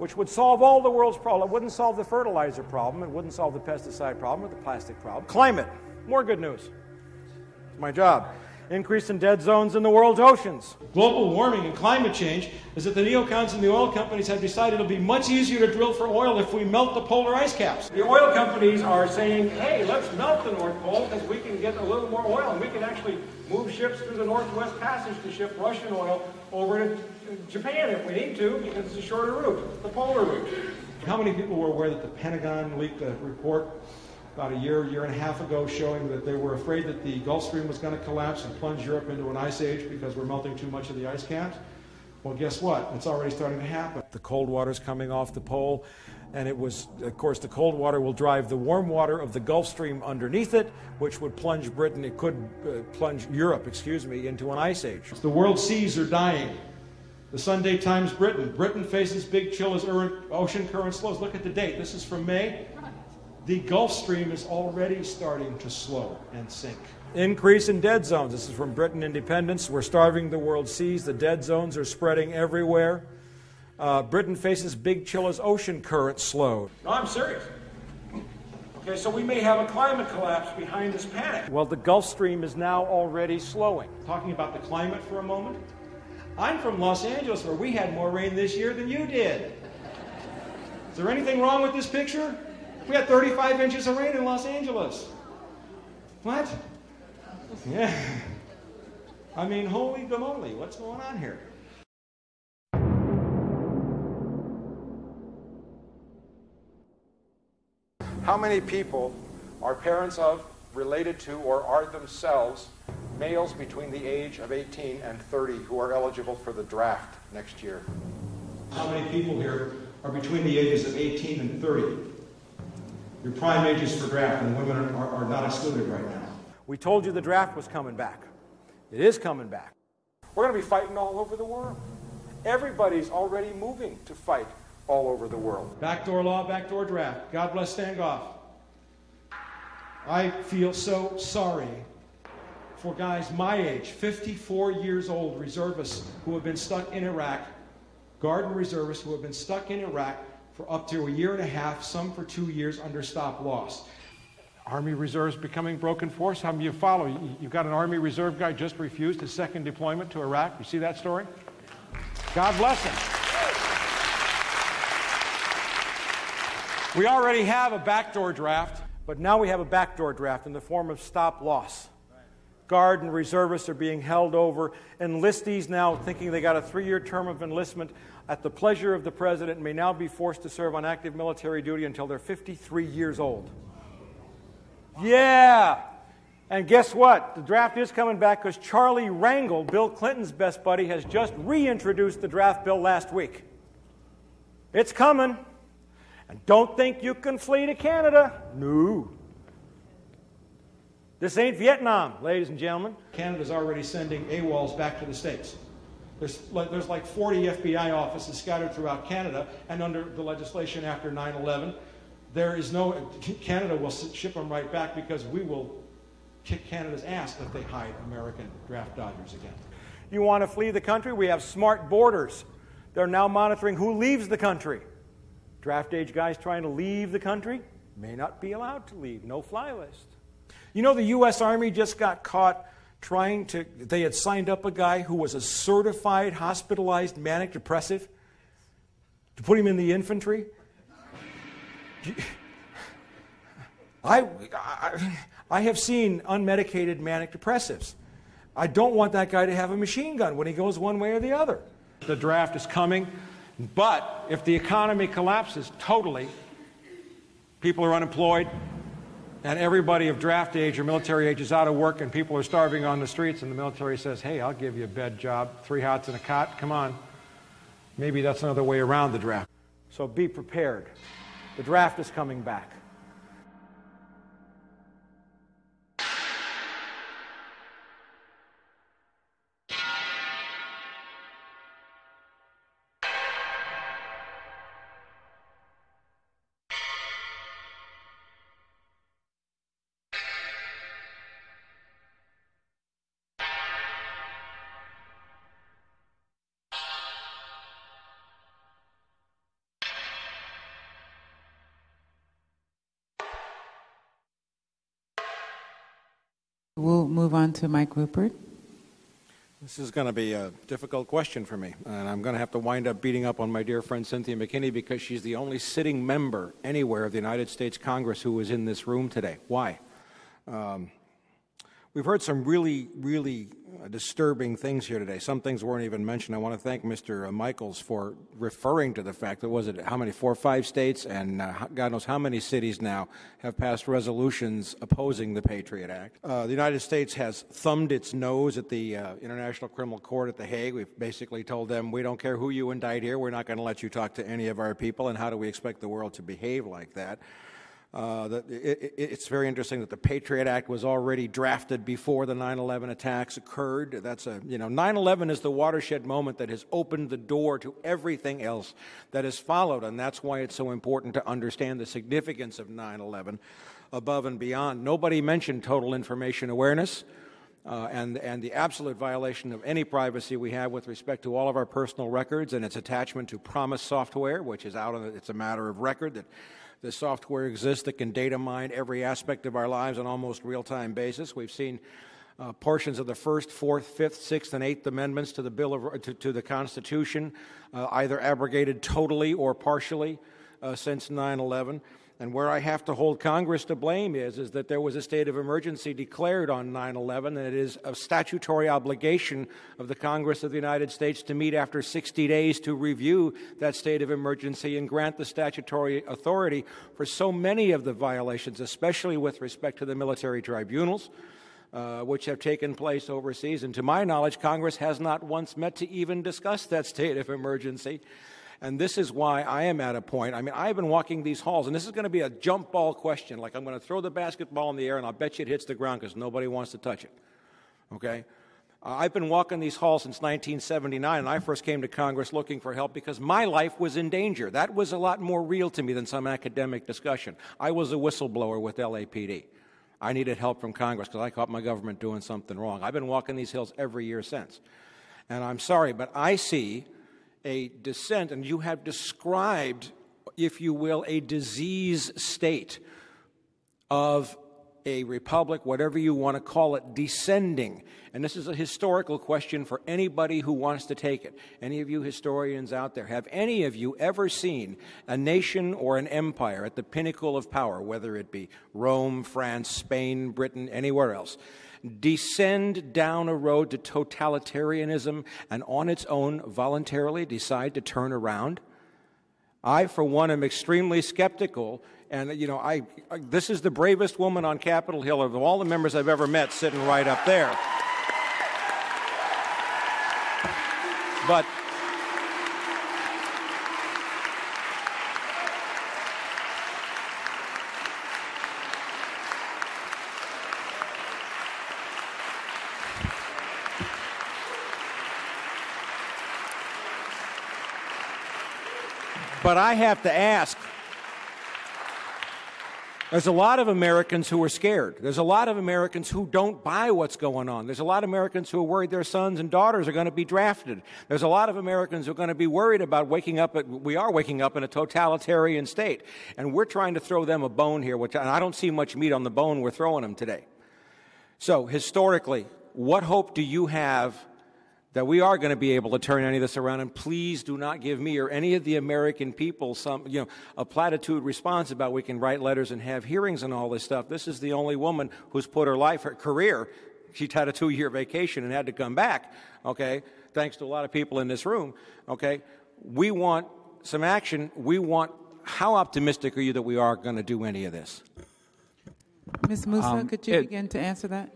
which would solve all the world's problems. It wouldn't solve the fertilizer problem, it wouldn't solve the pesticide problem or the plastic problem. Climate, more good news. It's my job. Increase in dead zones in the world's oceans. Global warming and climate change is that the neocons and the oil companies have decided it'll be much easier to drill for oil if we melt the polar ice caps. The oil companies are saying, hey, let's melt the North Pole because we can get a little more oil and we can actually move ships through the Northwest Passage to ship Russian oil over to Japan if we need to, because it's a shorter route, the polar route. How many people were aware that the Pentagon leaked a report about a year, year and a half ago showing that they were afraid that the Gulf Stream was going to collapse and plunge Europe into an ice age because we're melting too much of the ice caps? Well, guess what? It's already starting to happen. The cold water's coming off the pole, and it was, of course, the cold water will drive the warm water of the Gulf Stream underneath it, which would plunge Britain, it could uh, plunge Europe, excuse me, into an ice age. The world seas are dying. The Sunday Times Britain. Britain faces big chill as ocean current slows. Look at the date. This is from May. The Gulf Stream is already starting to slow and sink. Increase in dead zones. This is from Britain Independence. We're starving the world seas. The dead zones are spreading everywhere. Uh, Britain faces big chill as ocean current slow. No, I'm serious. Okay, so we may have a climate collapse behind this panic. Well, the Gulf Stream is now already slowing. Talking about the climate for a moment. I'm from Los Angeles, where we had more rain this year than you did. Is there anything wrong with this picture? We had 35 inches of rain in Los Angeles. What? Yeah. I mean, holy gamoly, what's going on here? How many people are parents of, related to, or are themselves males between the age of 18 and 30 who are eligible for the draft next year? How many people here are between the ages of 18 and 30? Your prime ages for draft, and women are, are, are not excluded right now. We told you the draft was coming back. It is coming back. We're going to be fighting all over the world. Everybody's already moving to fight all over the world. Backdoor law, backdoor draft. God bless Stan Goff. I feel so sorry for guys my age, 54 years old, reservists who have been stuck in Iraq, Guard and reservists who have been stuck in Iraq for up to a year and a half, some for two years under stop loss. Army reserves becoming broken force. How do you follow? You've got an Army Reserve guy just refused his second deployment to Iraq. You see that story? God bless him. We already have a backdoor draft. But now we have a backdoor draft in the form of stop loss. Guard and reservists are being held over. Enlistees now thinking they got a three year term of enlistment at the pleasure of the president may now be forced to serve on active military duty until they're 53 years old. Yeah! And guess what? The draft is coming back because Charlie Rangel, Bill Clinton's best buddy, has just reintroduced the draft bill last week. It's coming. And don't think you can flee to Canada. No. This ain't Vietnam, ladies and gentlemen. Canada's already sending AWOLs back to the States. There's like, there's like 40 FBI offices scattered throughout Canada, and under the legislation after 9 11, there is no, Canada will ship them right back because we will kick Canada's ass if they hide American draft dodgers again. You want to flee the country? We have smart borders. They're now monitoring who leaves the country. Draft age guys trying to leave the country may not be allowed to leave. No fly list. You know, the U.S. Army just got caught trying to, they had signed up a guy who was a certified hospitalized manic depressive to put him in the infantry. I, I, I have seen unmedicated manic depressives. I don't want that guy to have a machine gun when he goes one way or the other. The draft is coming, but if the economy collapses totally, people are unemployed, and everybody of draft age or military age is out of work, and people are starving on the streets, and the military says, Hey, I'll give you a bed job, three hots and a cot, come on. Maybe that's another way around the draft. So be prepared. The draft is coming back. Move on to Mike Ruppert. This is going to be a difficult question for me, and I'm going to have to wind up beating up on my dear friend Cynthia McKinney because she's the only sitting member anywhere of the United States Congress who is in this room today. Why? Um, we've heard some really, really uh, disturbing things here today. Some things weren't even mentioned. I want to thank Mr. Uh, Michaels for referring to the fact that was it how many four or five states and uh, God knows how many cities now have passed resolutions opposing the Patriot Act. Uh, the United States has thumbed its nose at the uh, International Criminal Court at The Hague. We've basically told them we don't care who you indict here. We're not going to let you talk to any of our people. And how do we expect the world to behave like that? Uh, that it, it, it's very interesting that the Patriot Act was already drafted before the 9/11 attacks occurred. That's a you know 9/11 is the watershed moment that has opened the door to everything else that has followed, and that's why it's so important to understand the significance of 9/11 above and beyond. Nobody mentioned total information awareness. Uh, and, and the absolute violation of any privacy we have with respect to all of our personal records and its attachment to PROMIS software, which is out, it's a matter of record that the software exists that can data mine every aspect of our lives on almost real time basis. We've seen uh, portions of the First, Fourth, Fifth, Sixth, and Eighth Amendments to the Bill of, to, to the Constitution, uh, either abrogated totally or partially. uh, since 9 11. And where I have to hold Congress to blame is, is that there was a state of emergency declared on 9 11, and it is a statutory obligation of the Congress of the United States to meet after 60 days to review that state of emergency and grant the statutory authority for so many of the violations, especially with respect to the military tribunals. Uh, which have taken place overseas. And to my knowledge, Congress has not once met to even discuss that state of emergency. And this is why I am at a point. I mean, I've been walking these halls, and this is going to be a jump ball question. Like, I'm going to throw the basketball in the air, and I'll bet you it hits the ground because nobody wants to touch it. Okay? Uh, I've been walking these halls since 1979, and I first came to Congress looking for help because my life was in danger. That was a lot more real to me than some academic discussion. I was a whistleblower with LAPD. I needed help from Congress because I caught my government doing something wrong. I've been walking these hills every year since. And I'm sorry, but I see a descent, and you have described, if you will, a disease state of a republic, whatever you want to call it, descending. And this is a historical question for anybody who wants to take it. Any of you historians out there, have any of you ever seen a nation or an empire at the pinnacle of power, whether it be Rome, France, Spain, Britain, anywhere else? Descend down a road to totalitarianism and on its own voluntarily decide to turn around? I, for one, am extremely skeptical. And, you know, I, this is the bravest woman on Capitol Hill of all the members I've ever met sitting right up there. But But I have to ask there's a lot of Americans who are scared. There's a lot of Americans who don't buy what's going on. There's a lot of Americans who are worried their sons and daughters are going to be drafted. There's a lot of Americans who are going to be worried about waking up at, we are waking up in a totalitarian state. And we're trying to throw them a bone here, which I don't see much meat on the bone we're throwing them today. So, historically, what hope do you have that we are going to be able to turn any of this around. And please do not give me or any of the American people some, you know, a platitude response about we can write letters and have hearings and all this stuff. This is the only woman who's put her life, her career, she had a two year vacation and had to come back, okay, thanks to a lot of people in this room, okay. We want some action. We want, how optimistic are you that we are going to do any of this? Ms. Musa, um, could you it, begin to answer that?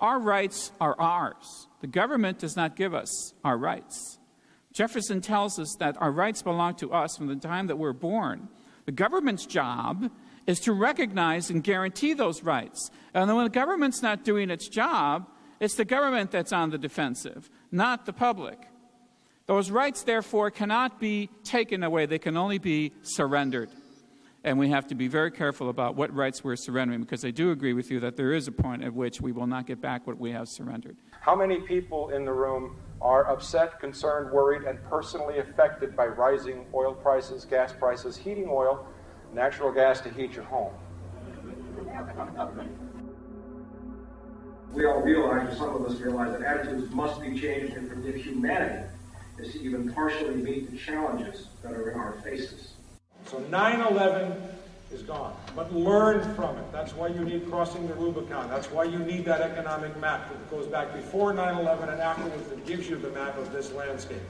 Our rights are ours. The government does not give us our rights. Jefferson tells us that our rights belong to us from the time that we're born. The government's job is to recognize and guarantee those rights. And when the government's not doing its job, it's the government that's on the defensive, not the public. Those rights, therefore, cannot be taken away, they can only be surrendered. And we have to be very careful about what rights we're surrendering because I do agree with you that there is a point at which we will not get back what we have surrendered. How many people in the room are upset, concerned, worried, and personally affected by rising oil prices, gas prices, heating oil, natural gas to heat your home? We all realize, or some of us realize, that attitudes must be changed if humanity is to even partially meet the challenges that are in our faces. So 9 11 is gone. But learn from it. That's why you need crossing the Rubicon. That's why you need that economic map that goes back before 9 11 and afterwards that gives you the map of this landscape.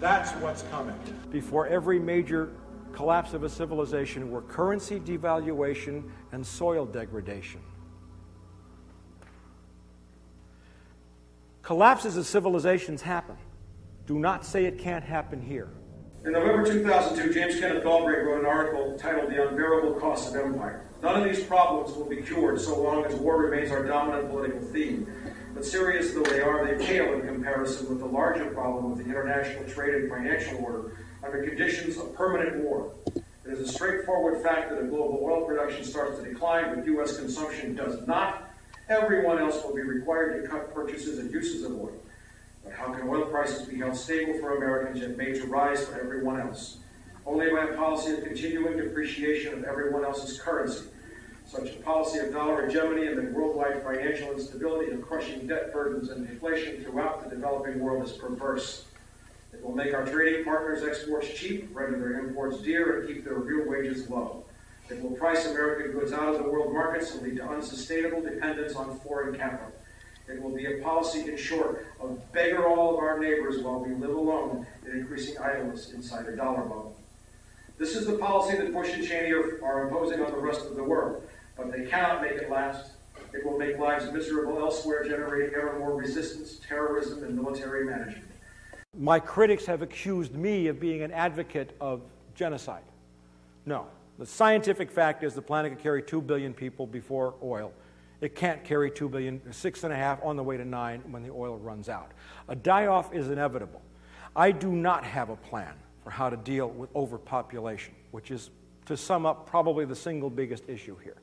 That's what's coming. Before every major collapse of a civilization were currency devaluation and soil degradation. Collapses of civilizations happen. Do not say it can't happen here. In November 2002, James Kenneth Galbraith wrote an article titled The Unbearable Cost of Empire. None of these problems will be cured so long as war remains our dominant political theme. But serious though they are, they pale in comparison with the larger problem of the international trade and financial order under conditions of permanent war. It is a straightforward fact that if global oil production starts to decline, but U.S. consumption does not, everyone else will be required to cut purchases and uses of oil. But how can oil prices be held stable for Americans yet made to rise for everyone else? Only by a policy of continuing depreciation of everyone else's currency. Such a policy of dollar hegemony and the worldwide financial instability and crushing debt burdens and inflation throughout the developing world is perverse. It will make our trading partners' exports cheap, render their imports dear, and keep their real wages low. It will price American goods out of the world markets and lead to unsustainable dependence on foreign capital. It will be a policy, in short, of beggar all of our neighbors while we live alone in increasing idleness inside a dollar bubble. This is the policy that Bush and Cheney are, are imposing on the rest of the world, but they cannot make it last. It will make lives miserable elsewhere, generating ever more resistance, terrorism, and military management. My critics have accused me of being an advocate of genocide. No. The scientific fact is the planet could carry 2 billion people before oil. It can't carry 2 billion, six and a half on the way to nine when the oil runs out. A die off is inevitable. I do not have a plan for how to deal with overpopulation, which is, to sum up, probably the single biggest issue here.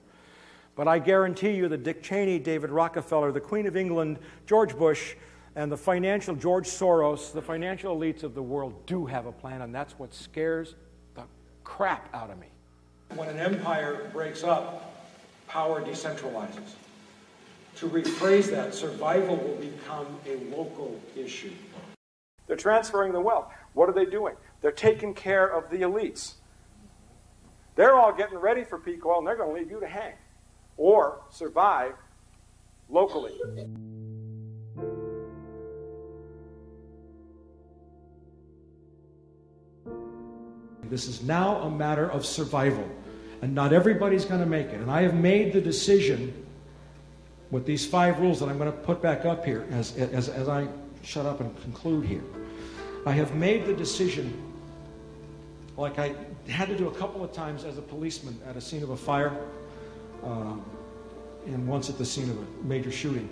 But I guarantee you that Dick Cheney, David Rockefeller, the Queen of England, George Bush, and the financial George Soros, the financial elites of the world do have a plan, and that's what scares the crap out of me. When an empire breaks up, power decentralizes. To rephrase that, survival will become a local issue. They're transferring the wealth. What are they doing? They're taking care of the elites. They're all getting ready for peak oil, and they're going to leave you to hang or survive locally. This is now a matter of survival, and not everybody's going to make it. And I have made the decision with these five rules that I'm going to put back up here as, as, as I shut up and conclude here. I have made the decision, like I had to do a couple of times as a policeman at a scene of a fire, uh, and once at the scene of a major shooting,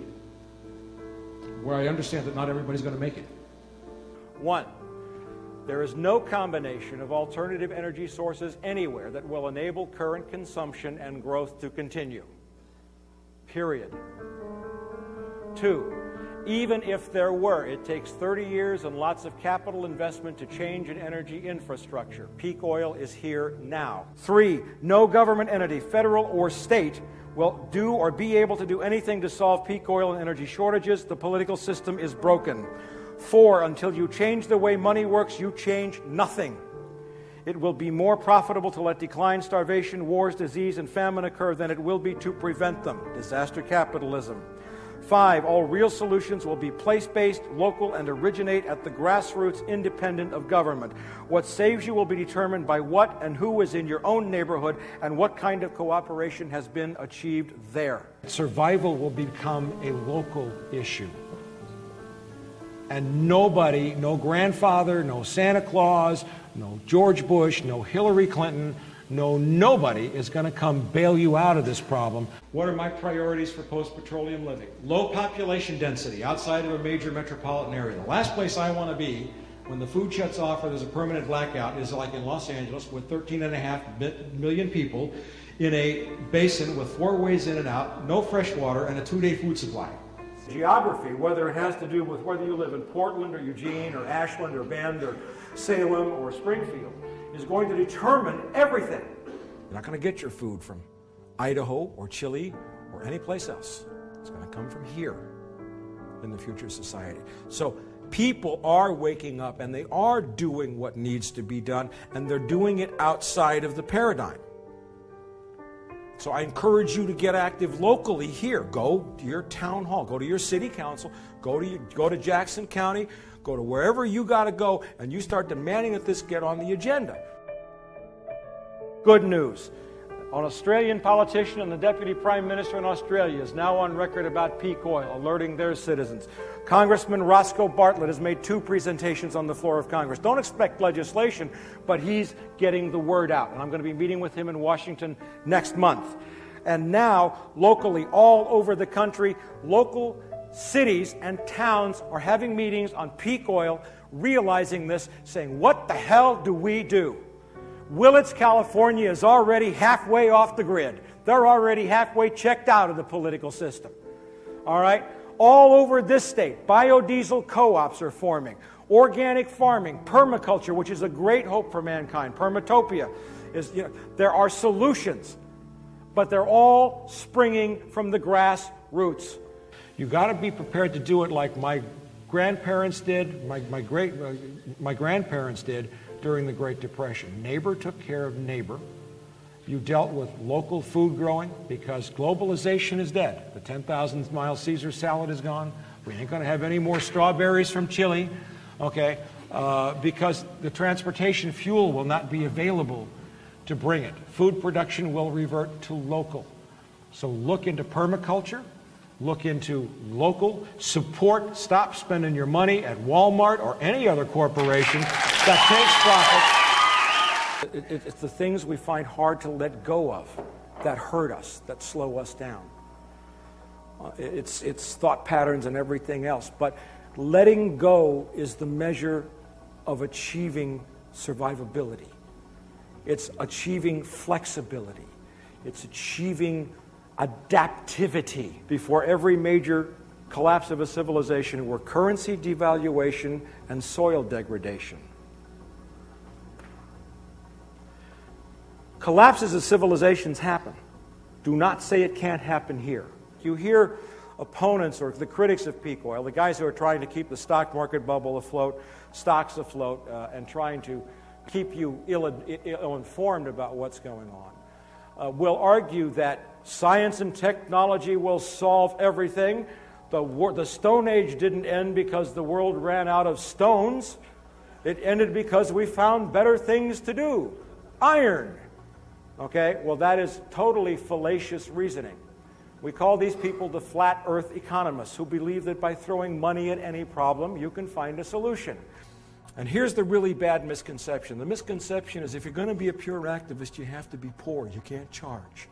where I understand that not everybody's going to make it. One, there is no combination of alternative energy sources anywhere that will enable current consumption and growth to continue. Period. Two, even if there were, it takes 30 years and lots of capital investment to change an energy infrastructure. Peak oil is here now. Three, no government entity, federal or state, will do or be able to do anything to solve peak oil and energy shortages. The political system is broken. Four, until you change the way money works, you change nothing. It will be more profitable to let decline, starvation, wars, disease, and famine occur than it will be to prevent them. Disaster capitalism. Five, all real solutions will be place based, local, and originate at the grassroots, independent of government. What saves you will be determined by what and who is in your own neighborhood and what kind of cooperation has been achieved there. Survival will become a local issue. And nobody, no grandfather, no Santa Claus, no George Bush, no Hillary Clinton, no nobody is going to come bail you out of this problem. What are my priorities for post petroleum living? Low population density outside of a major metropolitan area. The last place I want to be when the food shuts off or there's a permanent blackout is like in Los Angeles with 13.5 million people in a basin with four ways in and out, no fresh water, and a two day food supply. Geography, whether it has to do with whether you live in Portland or Eugene or Ashland or Bend or Salem or Springfield, is going to determine everything. You're not going to get your food from Idaho or Chile or any place else. It's going to come from here in the future society. So people are waking up and they are doing what needs to be done, and they're doing it outside of the paradigm. So I encourage you to get active locally here. Go to your town hall, go to your city council, go to your, go to Jackson County, go to wherever you got to go, and you start demanding that this get on the agenda. Good news. An Australian politician and the Deputy Prime Minister in Australia is now on record about peak oil, alerting their citizens. Congressman Roscoe Bartlett has made two presentations on the floor of Congress. Don't expect legislation, but he's getting the word out. And I'm going to be meeting with him in Washington next month. And now, locally, all over the country, local cities and towns are having meetings on peak oil, realizing this, saying, What the hell do we do? Willits, California is already halfway off the grid. They're already halfway checked out of the political system. All right? All over this state, biodiesel co ops are forming. Organic farming, permaculture, which is a great hope for mankind, permatopia, is, you know, there are solutions, but they're all springing from the grassroots. You've got to be prepared to do it like my grandparents did, my, my great, my grandparents did during the Great Depression. Neighbor took care of neighbor. You dealt with local food growing because globalization is dead. The 10,000 mile Caesar salad is gone. We ain't going to have any more strawberries from Chile, okay? Uh, because the transportation fuel will not be available to bring it. Food production will revert to local. So look into permaculture, look into local, support, stop spending your money at Walmart or any other corporation that takes profit. It's the things we find hard to let go of that hurt us, that slow us down. Uh, it's, it's thought patterns and everything else. But letting go is the measure of achieving survivability. It's achieving flexibility. It's achieving adaptivity. Before every major collapse of a civilization were currency devaluation and soil degradation. Collapses of civilizations happen. Do not say it can't happen here. You hear opponents or the critics of peak oil, the guys who are trying to keep the stock market bubble afloat, stocks afloat, uh, and trying to keep you ill, Ill informed about what's going on, uh, will argue that science and technology will solve everything. The, war, the Stone Age didn't end because the world ran out of stones. It ended because we found better things to do. Iron. Okay? Well, that is totally fallacious reasoning. We call these people the flat earth economists who believe that by throwing money at any problem, you can find a solution. And here's the really bad misconception the misconception is if you're going to be a pure activist, you have to be poor. You can't charge,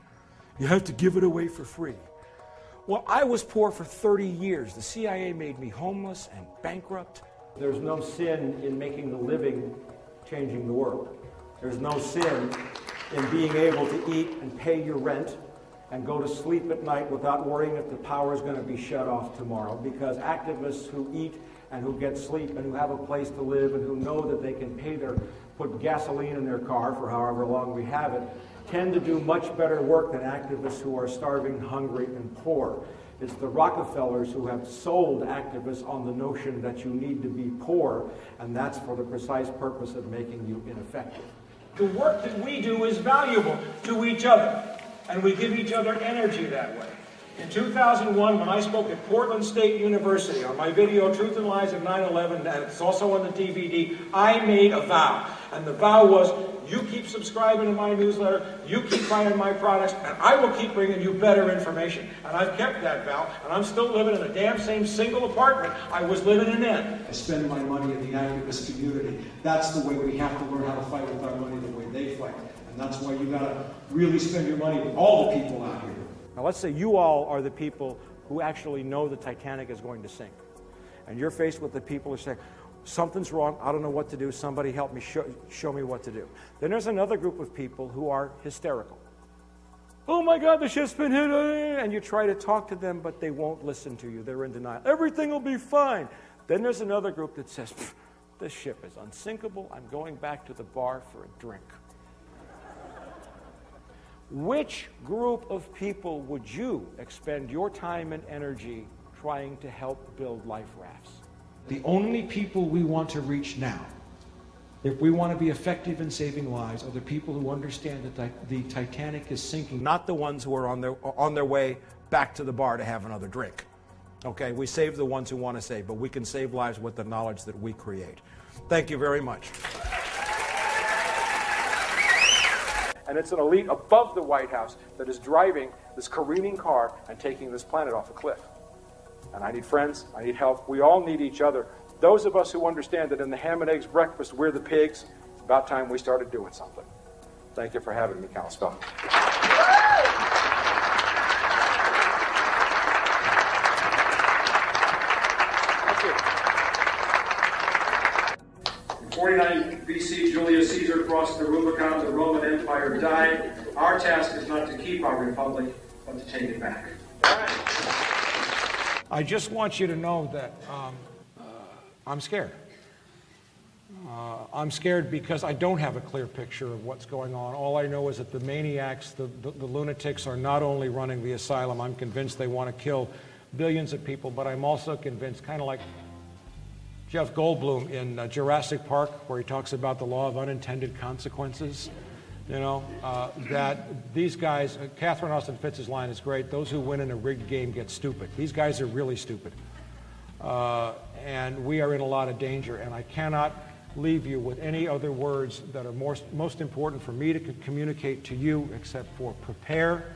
you have to give it away for free. Well, I was poor for 30 years. The CIA made me homeless and bankrupt. There's no sin in making a living changing the world. There's no sin in being able to eat and pay your rent and go to sleep at night without worrying if the power is going to be shut off tomorrow because activists who eat and who get sleep and who have a place to live and who know that they can pay their put gasoline in their car for however long we have it tend to do much better work than activists who are starving, hungry, and poor. It's the Rockefellers who have sold activists on the notion that you need to be poor, and that's for the precise purpose of making you ineffective. The work that we do is valuable to each other and we give each other energy that way. In 2001, when I spoke at Portland State University on my video, Truth and Lies of 9-11, and it's also on the DVD, I made a vow. And the vow was, you keep subscribing to my newsletter, you keep buying my products, and I will keep bringing you better information. And I've kept that vow, and I'm still living in the damn same single apartment I was living in then. I spend my money in the activist community. That's the way we have to learn how to fight with our money the way they fight. And that's why you gotta really spend your money with all the people out here. Now, let's say you all are the people who actually know the Titanic is going to sink. And you're faced with the people who say, something's wrong, I don't know what to do, somebody help me, show, show me what to do. Then there's another group of people who are hysterical. Oh my God, the ship's been hit. Uh, and you try to talk to them, but they won't listen to you. They're in denial. Everything will be fine. Then there's another group that says, this ship is unsinkable. I'm going back to the bar for a drink. Which group of people would you expend your time and energy trying to help build life rafts? The only people we want to reach now, if we want to be effective in saving lives, are the people who understand that the Titanic is sinking. Not the ones who are on their, on their way back to the bar to have another drink. Okay, we save the ones who want to save, but we can save lives with the knowledge that we create. Thank you very much. and it's an elite above the White House that is driving this careening car and taking this planet off a cliff. And I need friends, I need help. We all need each other. Those of us who understand that in the ham and eggs breakfast, we're the pigs, it's about time we started doing something. Thank you for having me, Kalispell. In 49 BC, Julius Caesar crossed the Rubicon, the Roman Empire died. Our task is not to keep our republic, but to take it back. I just want you to know that um, uh, I'm scared. Uh, I'm scared because I don't have a clear picture of what's going on. All I know is that the maniacs, the, the, the lunatics, are not only running the asylum, I'm convinced they want to kill billions of people, but I'm also convinced, kind of like Jeff Goldblum in uh, Jurassic Park, where he talks about the law of unintended consequences. You know, uh, that these guys, uh, Catherine Austin Fitts's line is great. Those who win in a rigged game get stupid. These guys are really stupid. Uh, and we are in a lot of danger. And I cannot leave you with any other words that are more, most important for me to communicate to you except for prepare,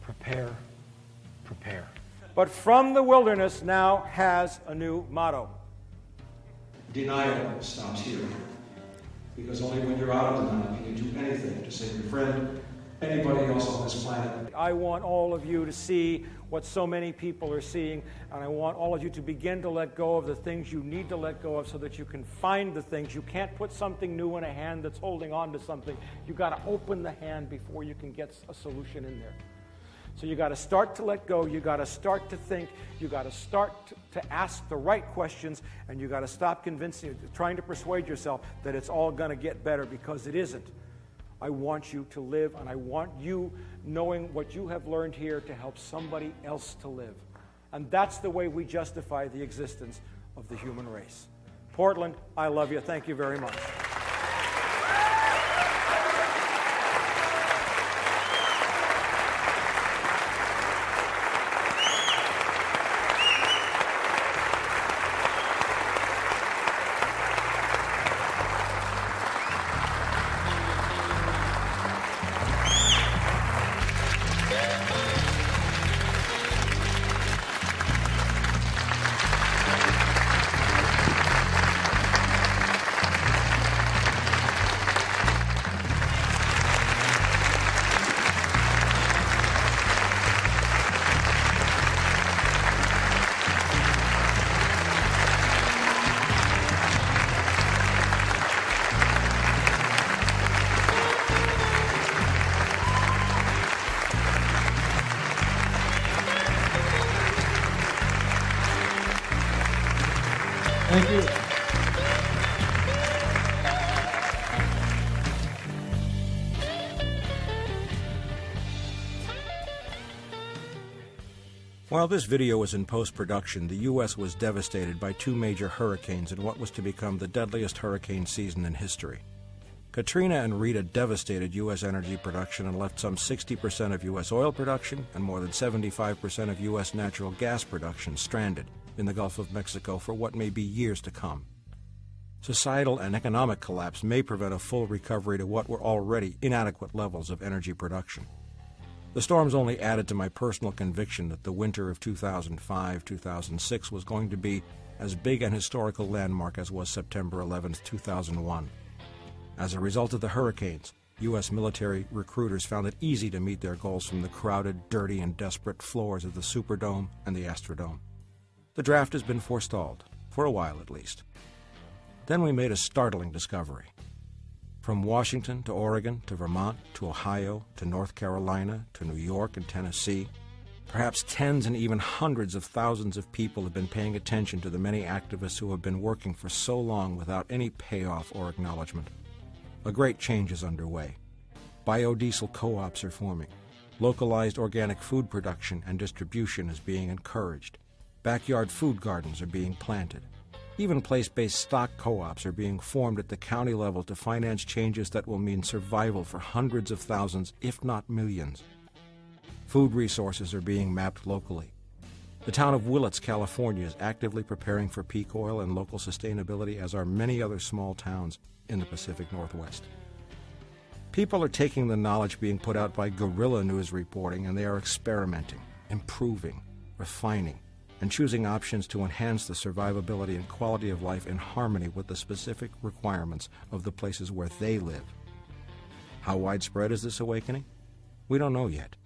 prepare, prepare. But From the Wilderness now has a new motto. Denial stops here. Because only when you're out of the denial can you do anything to save your friend, anybody else on this planet. I want all of you to see what so many people are seeing, and I want all of you to begin to let go of the things you need to let go of so that you can find the things. You can't put something new in a hand that's holding on to something. You've got to open the hand before you can get a solution in there. So you got to start to let go. You got to start to think. You got to start to ask the right questions, and you got to stop convincing, trying to persuade yourself that it's all going to get better because it isn't. I want you to live, and I want you knowing what you have learned here to help somebody else to live. And that's the way we justify the existence of the human race. Portland, I love you. Thank you very much. While this video was in post-production, the U.S. was devastated by two major hurricanes in what was to become the deadliest hurricane season in history. Katrina and Rita devastated U.S. energy production and left some 60% of U.S. oil production and more than 75% of U.S. natural gas production stranded in the Gulf of Mexico for what may be years to come. Societal and economic collapse may prevent a full recovery to what were already inadequate levels of energy production. The storms only added to my personal conviction that the winter of 2005 2006 was going to be as big an historical landmark as was September 11, 2001. As a result of the hurricanes, U.S. military recruiters found it easy to meet their goals from the crowded, dirty, and desperate floors of the Superdome and the Astrodome. The draft has been forestalled, for a while at least. Then we made a startling discovery. From Washington to Oregon to Vermont to Ohio to North Carolina to New York and Tennessee, perhaps tens and even hundreds of thousands of people have been paying attention to the many activists who have been working for so long without any payoff or acknowledgement. A great change is underway. Biodiesel co ops are forming. Localized organic food production and distribution is being encouraged. Backyard food gardens are being planted. Even place based stock co ops are being formed at the county level to finance changes that will mean survival for hundreds of thousands, if not millions. Food resources are being mapped locally. The town of Willits, California is actively preparing for peak oil and local sustainability, as are many other small towns in the Pacific Northwest. People are taking the knowledge being put out by guerrilla news reporting and they are experimenting, improving, refining, and choosing options to enhance the survivability and quality of life in harmony with the specific requirements of the places where they live. How widespread is this awakening? We don't know yet.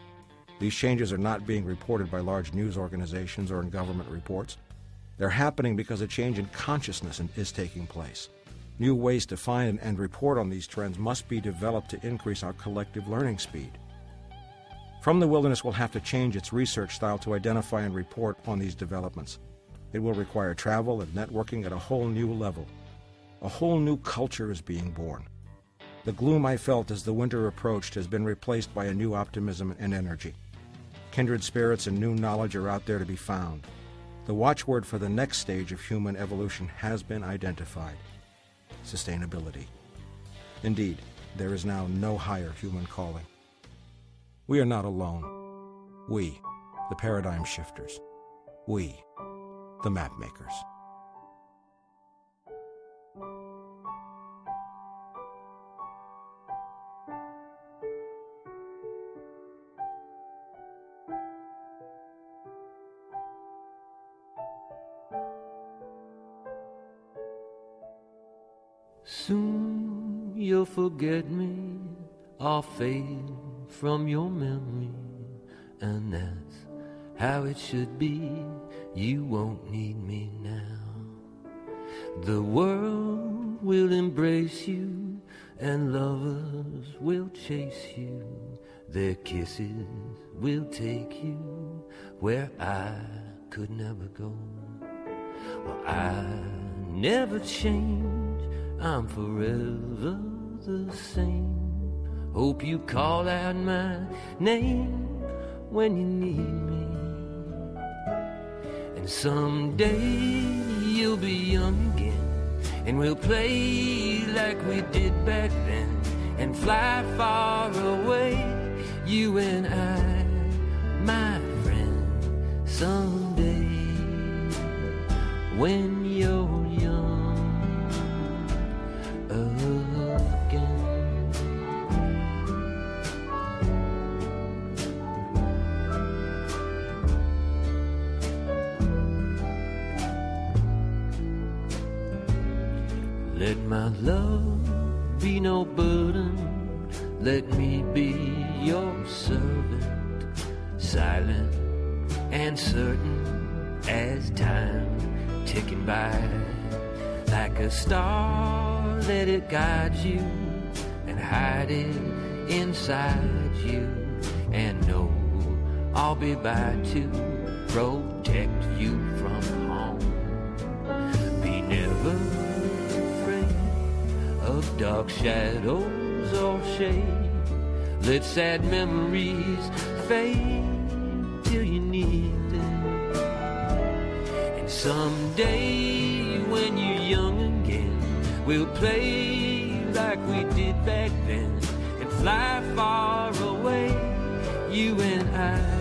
These changes are not being reported by large news organizations or in government reports. They're happening because a change in consciousness is taking place. New ways to find and report on these trends must be developed to increase our collective learning speed. From the Wilderness will have to change its research style to identify and report on these developments. It will require travel and networking at a whole new level. A whole new culture is being born. The gloom I felt as the winter approached has been replaced by a new optimism and energy. Kindred spirits and new knowledge are out there to be found. The watchword for the next stage of human evolution has been identified sustainability. Indeed, there is now no higher human calling. We are not alone. We, the paradigm shifters. We, the map makers. Soon you'll forget me, I'll fade from your memory, and that's how it should be. You won't need me now. The world will embrace you, and lovers will chase you. Their kisses will take you where I could never go. Well, I never change, I'm forever the same. Hope you call out my name when you need me. And someday you'll be young again, and we'll play like we did back then, and fly far away, you and I, my friend. Someday when star, let it guide you and hide it inside you. And know I'll be by to protect you from harm. Be never afraid of dark shadows or shade. Let sad memories fade till you need them. And someday we'll play like we did back then and fly far away. You and I,